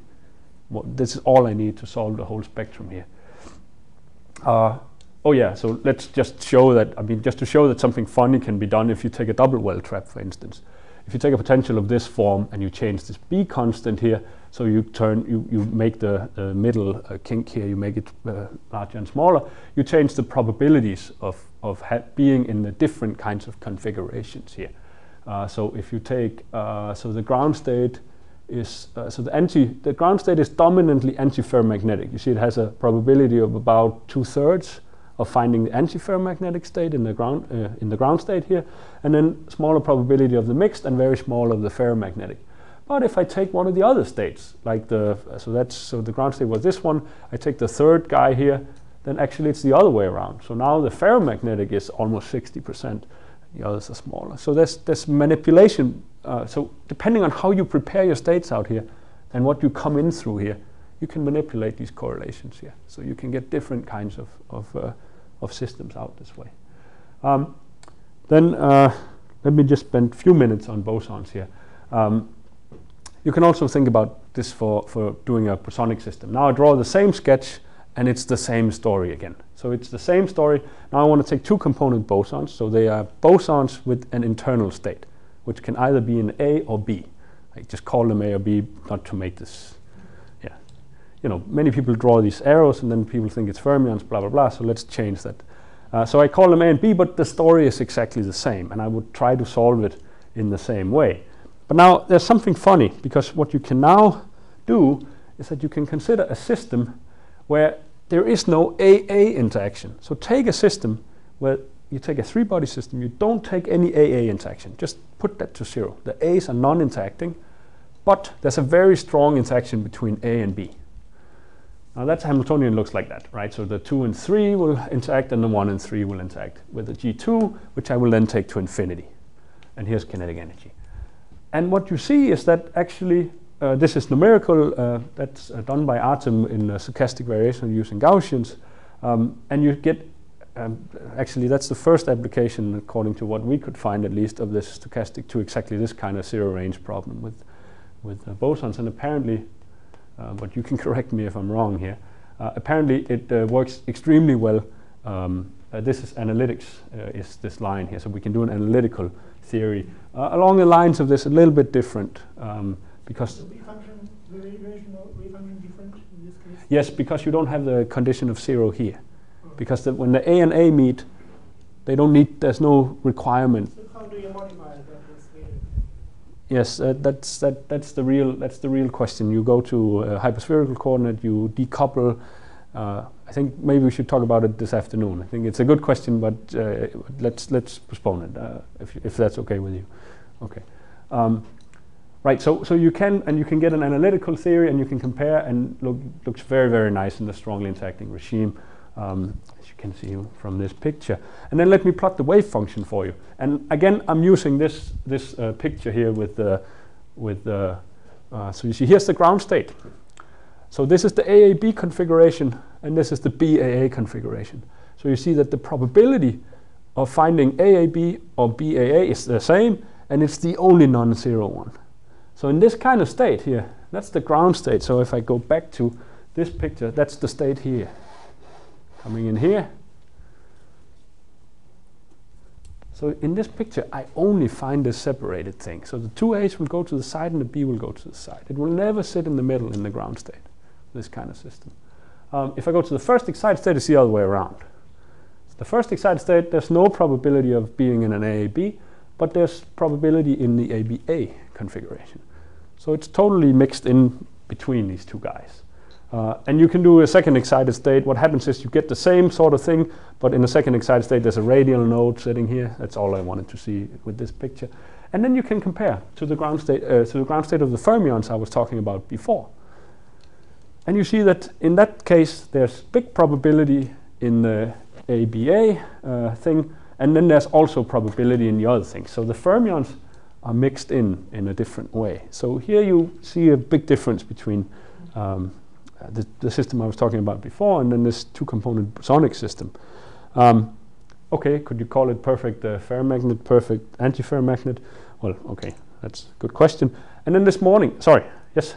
well, this is all I need to solve the whole spectrum here. Uh, oh yeah, so let's just show that, I mean, just to show that something funny can be done if you take a double well trap, for instance. If you take a potential of this form and you change this B constant here, so you turn, you, you make the, the middle uh, kink here, you make it uh, larger and smaller, you change the probabilities of, of being in the different kinds of configurations here. Uh, so if you take, uh, so the ground state is, uh, so the anti, the ground state is dominantly antiferromagnetic. You see it has a probability of about two thirds of finding the antiferromagnetic state in the ground uh, in the ground state here, and then smaller probability of the mixed and very small of the ferromagnetic. But if I take one of the other states, like the so that's so the ground state was this one, I take the third guy here, then actually it's the other way around. So now the ferromagnetic is almost 60%, the others are smaller. So there's there's manipulation. Uh, so depending on how you prepare your states out here and what you come in through here, you can manipulate these correlations here. So you can get different kinds of, of, uh, of systems out this way. Um, then uh, let me just spend a few minutes on bosons here. Um, you can also think about this for, for doing a bosonic system. Now I draw the same sketch and it's the same story again. So it's the same story. Now I want to take two component bosons. So they are bosons with an internal state, which can either be an A or B. I just call them A or B, not to make this, yeah. You know, many people draw these arrows and then people think it's fermions, blah, blah, blah. So let's change that. Uh, so I call them A and B, but the story is exactly the same. And I would try to solve it in the same way. But now there's something funny because what you can now do is that you can consider a system where there is no AA interaction. So take a system where you take a three-body system, you don't take any AA interaction. Just put that to zero. The A's are non-interacting, but there's a very strong interaction between A and B. Now that Hamiltonian looks like that, right? So the 2 and 3 will interact and the 1 and 3 will interact with the G2, which I will then take to infinity. And here's kinetic energy. And what you see is that actually uh, this is numerical. Uh, that's uh, done by Artem in stochastic variation using Gaussians. Um, and you get, um, actually that's the first application according to what we could find at least of this stochastic to exactly this kind of zero range problem with, with bosons. And apparently, but you can correct me if I'm wrong here, apparently it works extremely well um, uh, this is analytics, uh, is this line here. So we can do an analytical theory uh, along the lines of this, a little bit different. Um, because the wave function, the wave function different in this case? Yes, because you don't have the condition of zero here. Oh. Because the, when the A and A meet, they don't need, there's no requirement. So how do you modify that? Yes, uh, that's that. That's the real. That's the real question. You go to a hyperspherical coordinate. You decouple. Uh, think maybe we should talk about it this afternoon. I think it's a good question, but uh, let's let's postpone it uh, if if that's okay with you. Okay. Um, Right, so, so you can, and you can get an analytical theory and you can compare and look, looks very, very nice in the strongly interacting regime, um, as you can see from this picture. And then let me plot the wave function for you. And again, I'm using this, this uh, picture here with the, with the, uh, so you see here's the ground state. So this is the AAB configuration and this is the BAA configuration. So you see that the probability of finding AAB or BAA is the same and it's the only non-zero one. So in this kind of state here, that's the ground state. So if I go back to this picture, that's the state here. Coming in here. So in this picture, I only find this separated thing. So the two A's will go to the side and the B will go to the side. It will never sit in the middle in the ground state, this kind of system. Um, if I go to the first excited state, it's the other way around. The first excited state, there's no probability of being in an AAB, but there's probability in the ABA configuration. So it's totally mixed in between these two guys. Uh, and you can do a second excited state. What happens is you get the same sort of thing, but in the second excited state, there's a radial node sitting here. That's all I wanted to see with this picture. And then you can compare to the ground state, uh, to the ground state of the fermions I was talking about before. And you see that in that case, there's big probability in the ABA uh, thing, and then there's also probability in the other thing. So the fermions are mixed in in a different way. So here you see a big difference between um, the, the, system I was talking about before and then this two-component bosonic system. Um, okay, could you call it perfect uh, ferromagnet, perfect antiferromagnet? Well, okay, that's a good question. And then this morning, sorry, yes?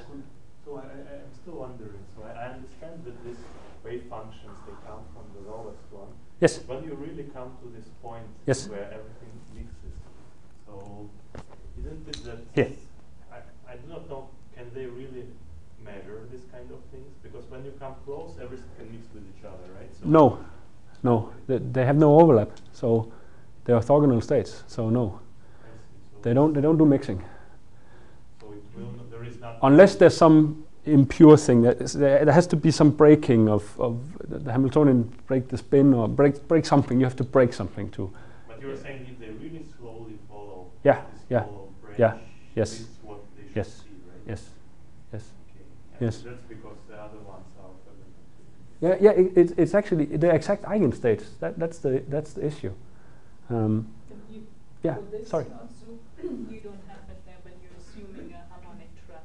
So I, am still wondering, so I, I, understand that these wave functions, they come from the lowest one. Yes. When you really come to this point yes. where everything mixes, so isn't it that yeah. I, I do not know, can they really measure this kind of things? Because when you come close, everything can mix with each other, right? So no, no, they, they have no overlap. So they're orthogonal states. So no, so they don't. They don't do mixing. So will, there is not unless there's some impure thing. There, there has to be some breaking of, of the Hamiltonian break the spin or break break something. You have to break something too. But you're saying if they really slowly follow. Yeah, yeah. Yeah. Yes. This what they yes. see, right? Yes. Yes. Okay. Yes. That's because the other ones are. Yeah, yeah. It, it, it's actually the exact eigenstates. That that's the that's the issue. Um, you, yeah. Sorry. Also, you don't have it there, but you're assuming a harmonic trap.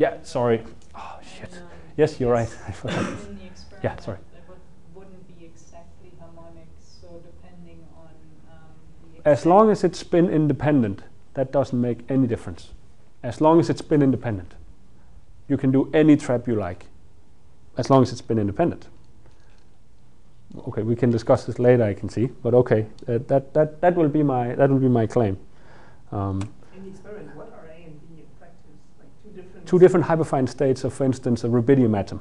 Yeah. Sorry. Oh shit. And, um, yes, you're right. I forgot. In the Yeah, sorry. It would, wouldn't be exactly harmonic, so on um, as long as it's spin independent, that doesn't make any difference. As long as it's spin independent, you can do any trap you like, as long as it's spin independent. Okay, we can discuss this later. I can see, but okay, uh, that that that will be my that will be my claim. Um, In the experiment, what are A and B in practice? Like two different. hyperfine states of, for instance, a rubidium atom.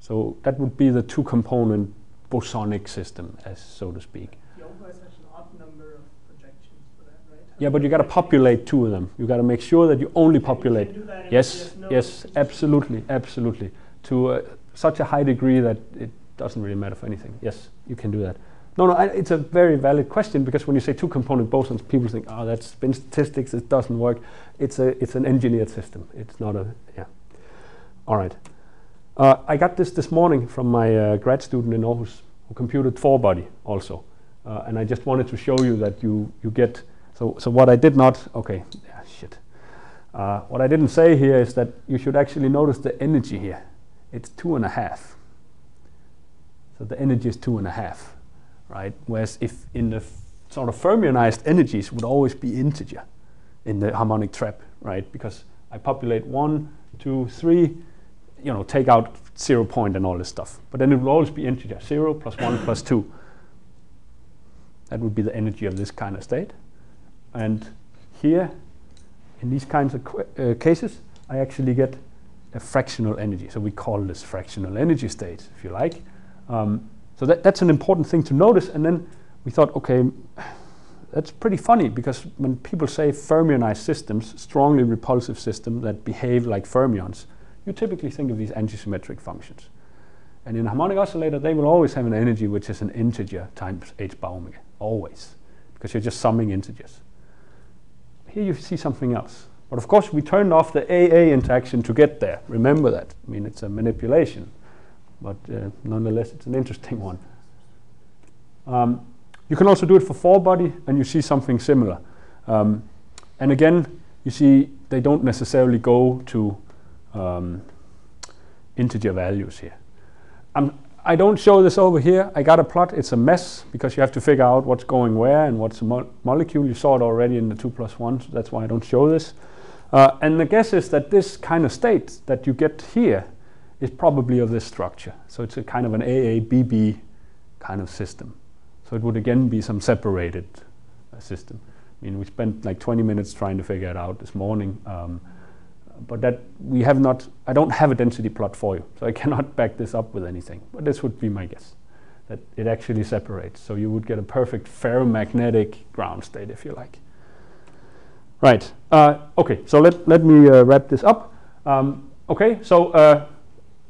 So that would be the two-component bosonic system, as so to speak. You always have an odd number of projections for that, right? How Yeah, but you got to populate two of them. You got to make sure that you only you populate. do that Yes, no yes, absolutely, absolutely. To uh, such a high degree that it doesn't really matter for anything. Yes, you can do that. No, no, I, it's a very valid question because when you say two-component bosons, people think, "Oh, that's spin statistics. It doesn't work." It's a, it's an engineered system. It's not a, yeah. All right. Uh, I got this this morning from my uh, grad student in Aarhus who computed four-body also, uh, and I just wanted to show you that you you get. So so what I did not. Okay, shit. Uh, what I didn't say here is that you should actually notice the energy here. It's two and a half. So the energy is two and a half, right? Whereas if in the sort of fermionized energies would always be integer in the harmonic trap, right? Because I populate one, two, three, you know, take out zero point and all this stuff. But then it will always be integer, zero plus one plus two. That would be the energy of this kind of state. And here, in these kinds of uh, cases, I actually get a fractional energy. So we call this fractional energy state, if you like. Um, so that, that's an important thing to notice. And then we thought, okay, that's pretty funny because when people say fermionized systems, strongly repulsive systems that behave like fermions, you typically think of these antisymmetric functions. And in a harmonic oscillator, they will always have an energy which is an integer times h bar omega, always, because you're just summing integers. Here you see something else. But of course, we turned off the AA interaction to get there. Remember that. I mean, it's a manipulation, but uh, nonetheless, it's an interesting one. Um, you can also do it for four body, and you see something similar. Um, and again, you see they don't necessarily go to um, integer values here. I'm, I don't show this over here. I got a plot. It's a mess because you have to figure out what's going where and what's a mo- molecule. You saw it already in the 2 plus 1, so that's why I don't show this. Uh, and the guess is that this kind of state that you get here is probably of this structure. So it's a kind of an AABB kind of system. So it would again be some separated uh, system. I mean, we spent like 20 minutes trying to figure it out this morning. Um, but that we have not, I don't have a density plot for you, so I cannot back this up with anything. But this would be my guess, that it actually separates. So you would get a perfect ferromagnetic ground state, if you like. Right, uh, okay, so let, let me uh, wrap this up. Um, okay, so uh,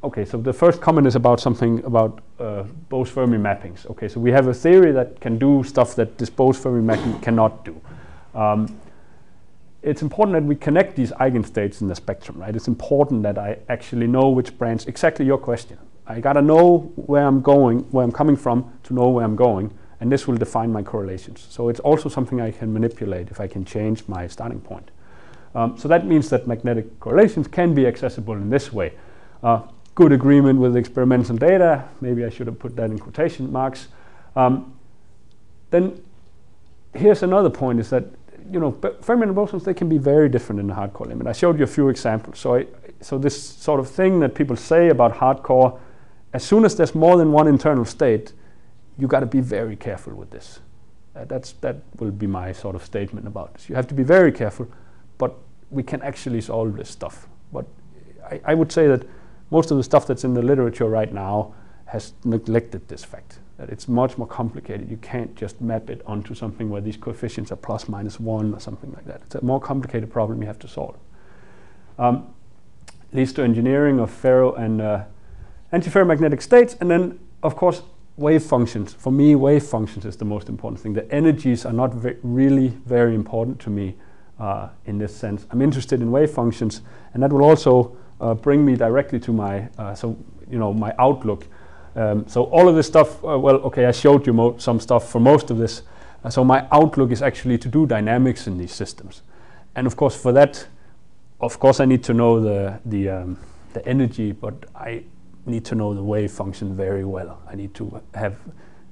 okay, so the first comment is about something about uh, Bose-Fermi mappings. Okay, so we have a theory that can do stuff that this Bose-Fermi mapping cannot do. Um, it's important that we connect these eigenstates in the spectrum, right? It's important that I actually know which branch, exactly your question. I gotta know where I'm going, where I'm coming from to know where I'm going, and this will define my correlations. So it's also something I can manipulate if I can change my starting point. Um, so that means that magnetic correlations can be accessible in this way. Uh, good agreement with experimental data, maybe I should have put that in quotation marks. Um, then here's another point is that you know, fermion bosons, they can be very different in the hardcore limit. I showed you a few examples. So, I, so this sort of thing that people say about hardcore, as soon as there's more than one internal state, you got to be very careful with this. Uh, that's, that will be my sort of statement about this. You have to be very careful, but we can actually solve this stuff. But I, I would say that most of the stuff that's in the literature right now has neglected this fact that it's much more complicated. You can't just map it onto something where these coefficients are plus minus one or something like that. It's a more complicated problem you have to solve. Um, leads to engineering of ferro and uh, antiferromagnetic states, and then of course wave functions. For me, wave functions is the most important thing. The energies are not ve really very important to me uh, in this sense. I'm interested in wave functions, and that will also bring me directly to my uh, so you know my outlook. Um, so all of this stuff, uh, well, okay, I showed you some stuff for most of this. Uh, so my outlook is actually to do dynamics in these systems, and of course for that, of course I need to know the the um, the energy, but I need to know the wave function very well. I need to have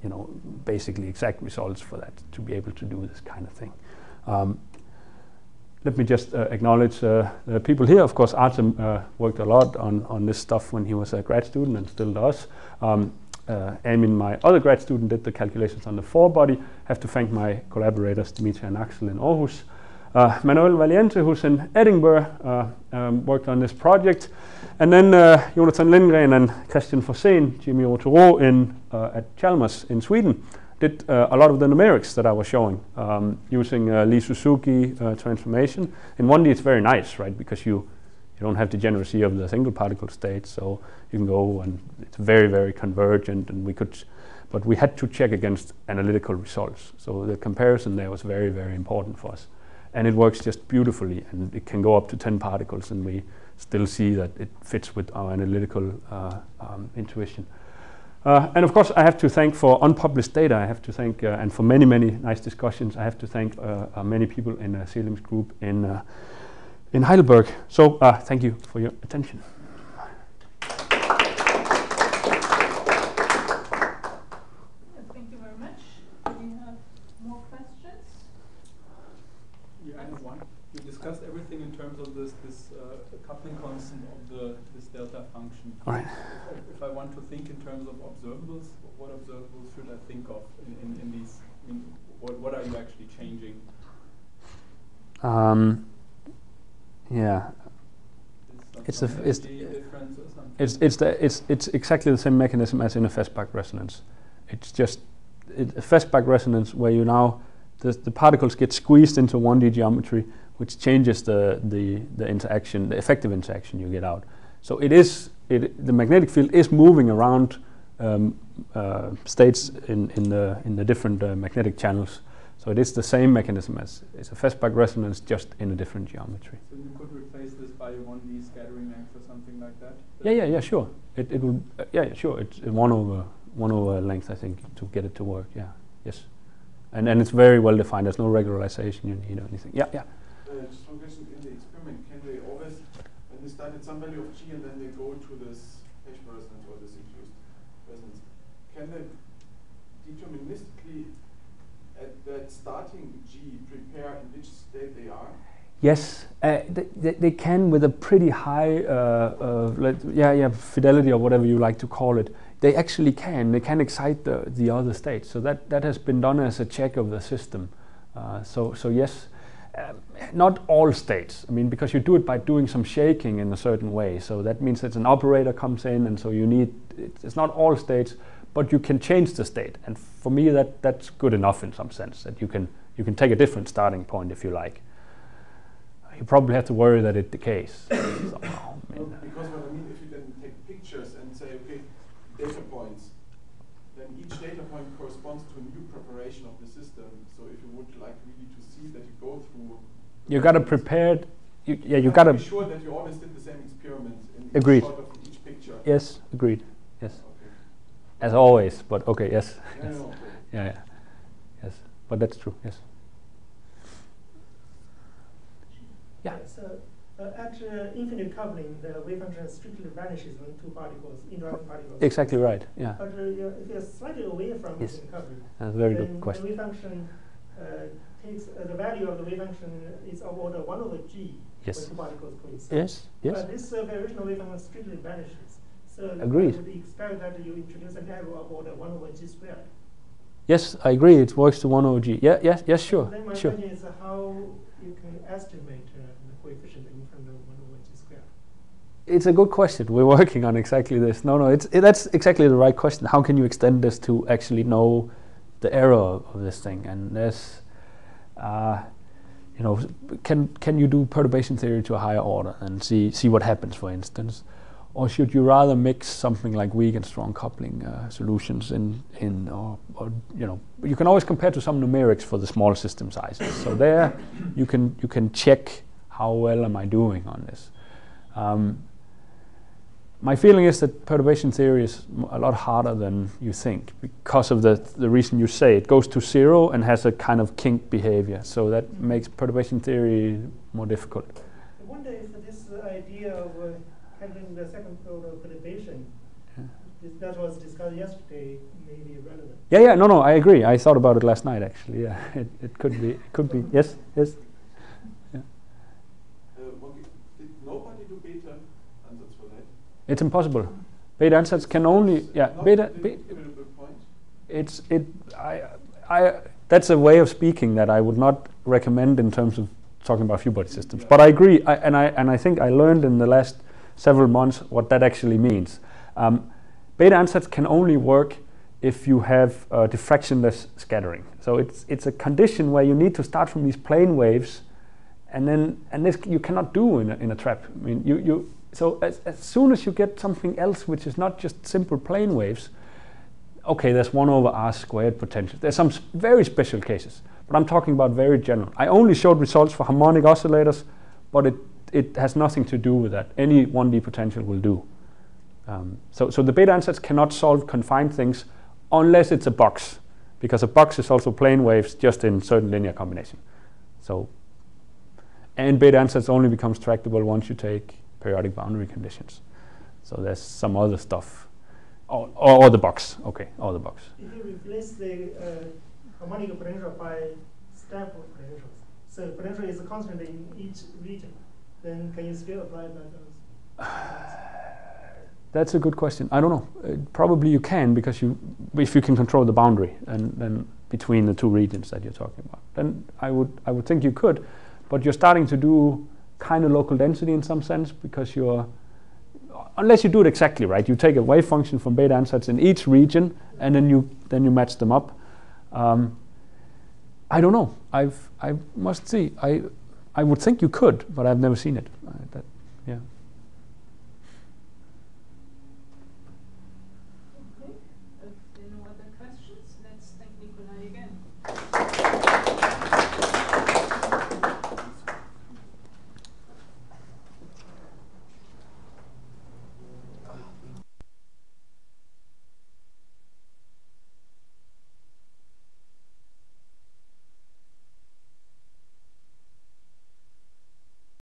you know, basically exact results for that to be able to do this kind of thing. Um, let me just uh, acknowledge uh, the people here. Of course, Artem uh, worked a lot on, on this stuff when he was a grad student and still does. Um, uh, Amin, my other grad student, did the calculations on the four-body. Have to thank my collaborators, Dimitri and Axel in Aarhus. Uh, Manuel Valiente, who's in Edinburgh, uh, um, worked on this project. And then uh, Jonathan Lindgren and Christian Forssén, Jimmy Rotureau in, at Chalmers in Sweden, did uh, a lot of the numerics that I was showing um, using uh, Lee Suzuki uh, transformation. In 1D, it's very nice, right? Because you, you don't have degeneracy of the single particle state, so you can go and it's very, very convergent. And we could, but we had to check against analytical results. So the comparison there was very, very important for us. And it works just beautifully, and it can go up to 10 particles, and we still see that it fits with our analytical uh, um, intuition. Uh, and of course, I have to thank for unpublished data. I have to thank, uh, and for many, many nice discussions. I have to thank uh, uh, many people in the Selim's group in uh, in Heidelberg. So uh, thank you for your attention. Yeah, Thank you very much. Do we have more questions? Yeah, I have one. You discussed everything in terms of this, this uh, coupling constant of the, this delta function. All right. If- If I want to think in terms of observables, what observables should I think of in, in, in these, I mean, what, what are you actually changing? Um, yeah, It's it's- energy difference or something? it's it's the it's it's exactly the same mechanism as in a Feshbach resonance. It's just it, a Feshbach resonance where you now the, the particles get squeezed into 1D geometry, which changes the, the the interaction, the effective interaction you get out. So it is it the magnetic field is moving around um, uh, states in in the in the different uh, magnetic channels. So it is the same mechanism as it's a Feshbach resonance, just in a different geometry. So you could replace this by a 1D scattering act or something like that? Yeah, yeah, yeah, sure. It it will. Uh, yeah, yeah, sure. It's one over one over length, I think, to get it to work. Yeah, yes. And and it's very well defined. There's no regularization you need or anything. Yeah, yeah. Uh, just one question, in the experiment, can they always, when they start at some value of g and then they go to this Feshbach resonance or this induced resonance, can deterministically at that starting g prepare in which state they are? Yes, uh, they, they, can with a pretty high, uh, uh, yeah, yeah, fidelity or whatever you like to call it. They actually can. They can excite the, the other states. So that, that has been done as a check of the system. Uh, so so yes, um, not all states. I mean, because you do it by doing some shaking in a certain way. So that means that an operator comes in, and so you need. It's not all states, but you can change the state. And for me, that that's good enough in some sense that you can you can take a different starting point if you like. You probably have to worry that it decays. somehow. I mean, because what I mean, if you then take pictures and say, okay, data points, then each data point corresponds to a new preparation of the system. So if you would like really to see that you go through. you got to prepare. You, yeah, you got to be sure that you always did the same experiment in Agreed. each of each picture. Yes, agreed. Yes, Okay. as always. But okay, yes, Yeah, yes. yeah, yeah, yes. But that's true. Yes. Yeah. So uh, at uh, infinite coupling, the wave function strictly vanishes when two particles, interacting particles. Exactly right. Yeah, But uh, if you're slightly away from Yes. infinite coupling, that's a very then good question. the wave function uh, takes uh, the value of the wave function is of order one over g Yes. when two particles coincide. Yes. Yes. But this uh, variational wave function strictly vanishes. So Agreed. I would expect that you introduce error of order one over g squared. Yes, I agree. It works to one over g. Yeah. Yes. Yes. Sure. Then my Sure. question is uh, how you can estimate uh, the coefficient in front of one over g squared. It's a good question. We're working on exactly this. No, no, it's it, that's exactly the right question. How can you extend this to actually know the error of this thing? And there's, uh, you know, can can you do perturbation theory to a higher order and see see what happens, for instance, or should you rather mix something like weak and strong coupling uh, solutions in in or, or you know you can always compare to some numerics for the small system sizes. so there you can you can check how well am I doing on this. Um, my feeling is that perturbation theory is a lot harder than you think because of the the reason you say it goes to zero and has a kind of kink behavior. So that makes perturbation theory more difficult. I wonder if this idea of uh, handling the second order perturbation Yeah. this, that was discussed yesterday may be relevant. Yeah, yeah, no, no, I agree. I thought about it last night actually. Yeah, it, it could be, it could be. Yes, yes. Uh. Did nobody do Bethe ansatz for that? It's impossible. Bethe ansatz can only, yeah, Not beta, be, it's it. I, I. That's a way of speaking that I would not recommend in terms of talking about few body systems. Yeah. But I agree, I, and I and I think I learned in the last several months what that actually means. Um, Bethe ansatz can only work if you have uh, diffractionless scattering. So it's it's a condition where you need to start from these plane waves, and then and this you cannot do in a, in a trap. I mean, you you so as, as soon as you get something else which is not just simple plane waves, okay, there's one over r squared potential. There's some very special cases, but I'm talking about very general. I only showed results for harmonic oscillators, but it it has nothing to do with that. Any 1D potential will do. Um, so so the Bethe ansatz cannot solve confined things unless it's a box, because a box is also plane waves just in certain linear combination. So and Bethe ansatz only becomes tractable once you take periodic boundary conditions. So there's some other stuff. Or, or, the box, okay, or the box. If you replace the uh, harmonic potential by Stanford potentials, so potential is constant in each region, then can you still apply that? That's a good question. I don't know. Uh, probably you can because you, if you can control the boundary and then between the two regions that you're talking about, then I would I would think you could, but you're starting to do kind of local density in some sense because you're unless you do it exactly right. You take a wave function from Bethe ansatz in each region and then you then you match them up. Um, I don't know. I've I must see. I I would think you could, but I've never seen it. Uh, that.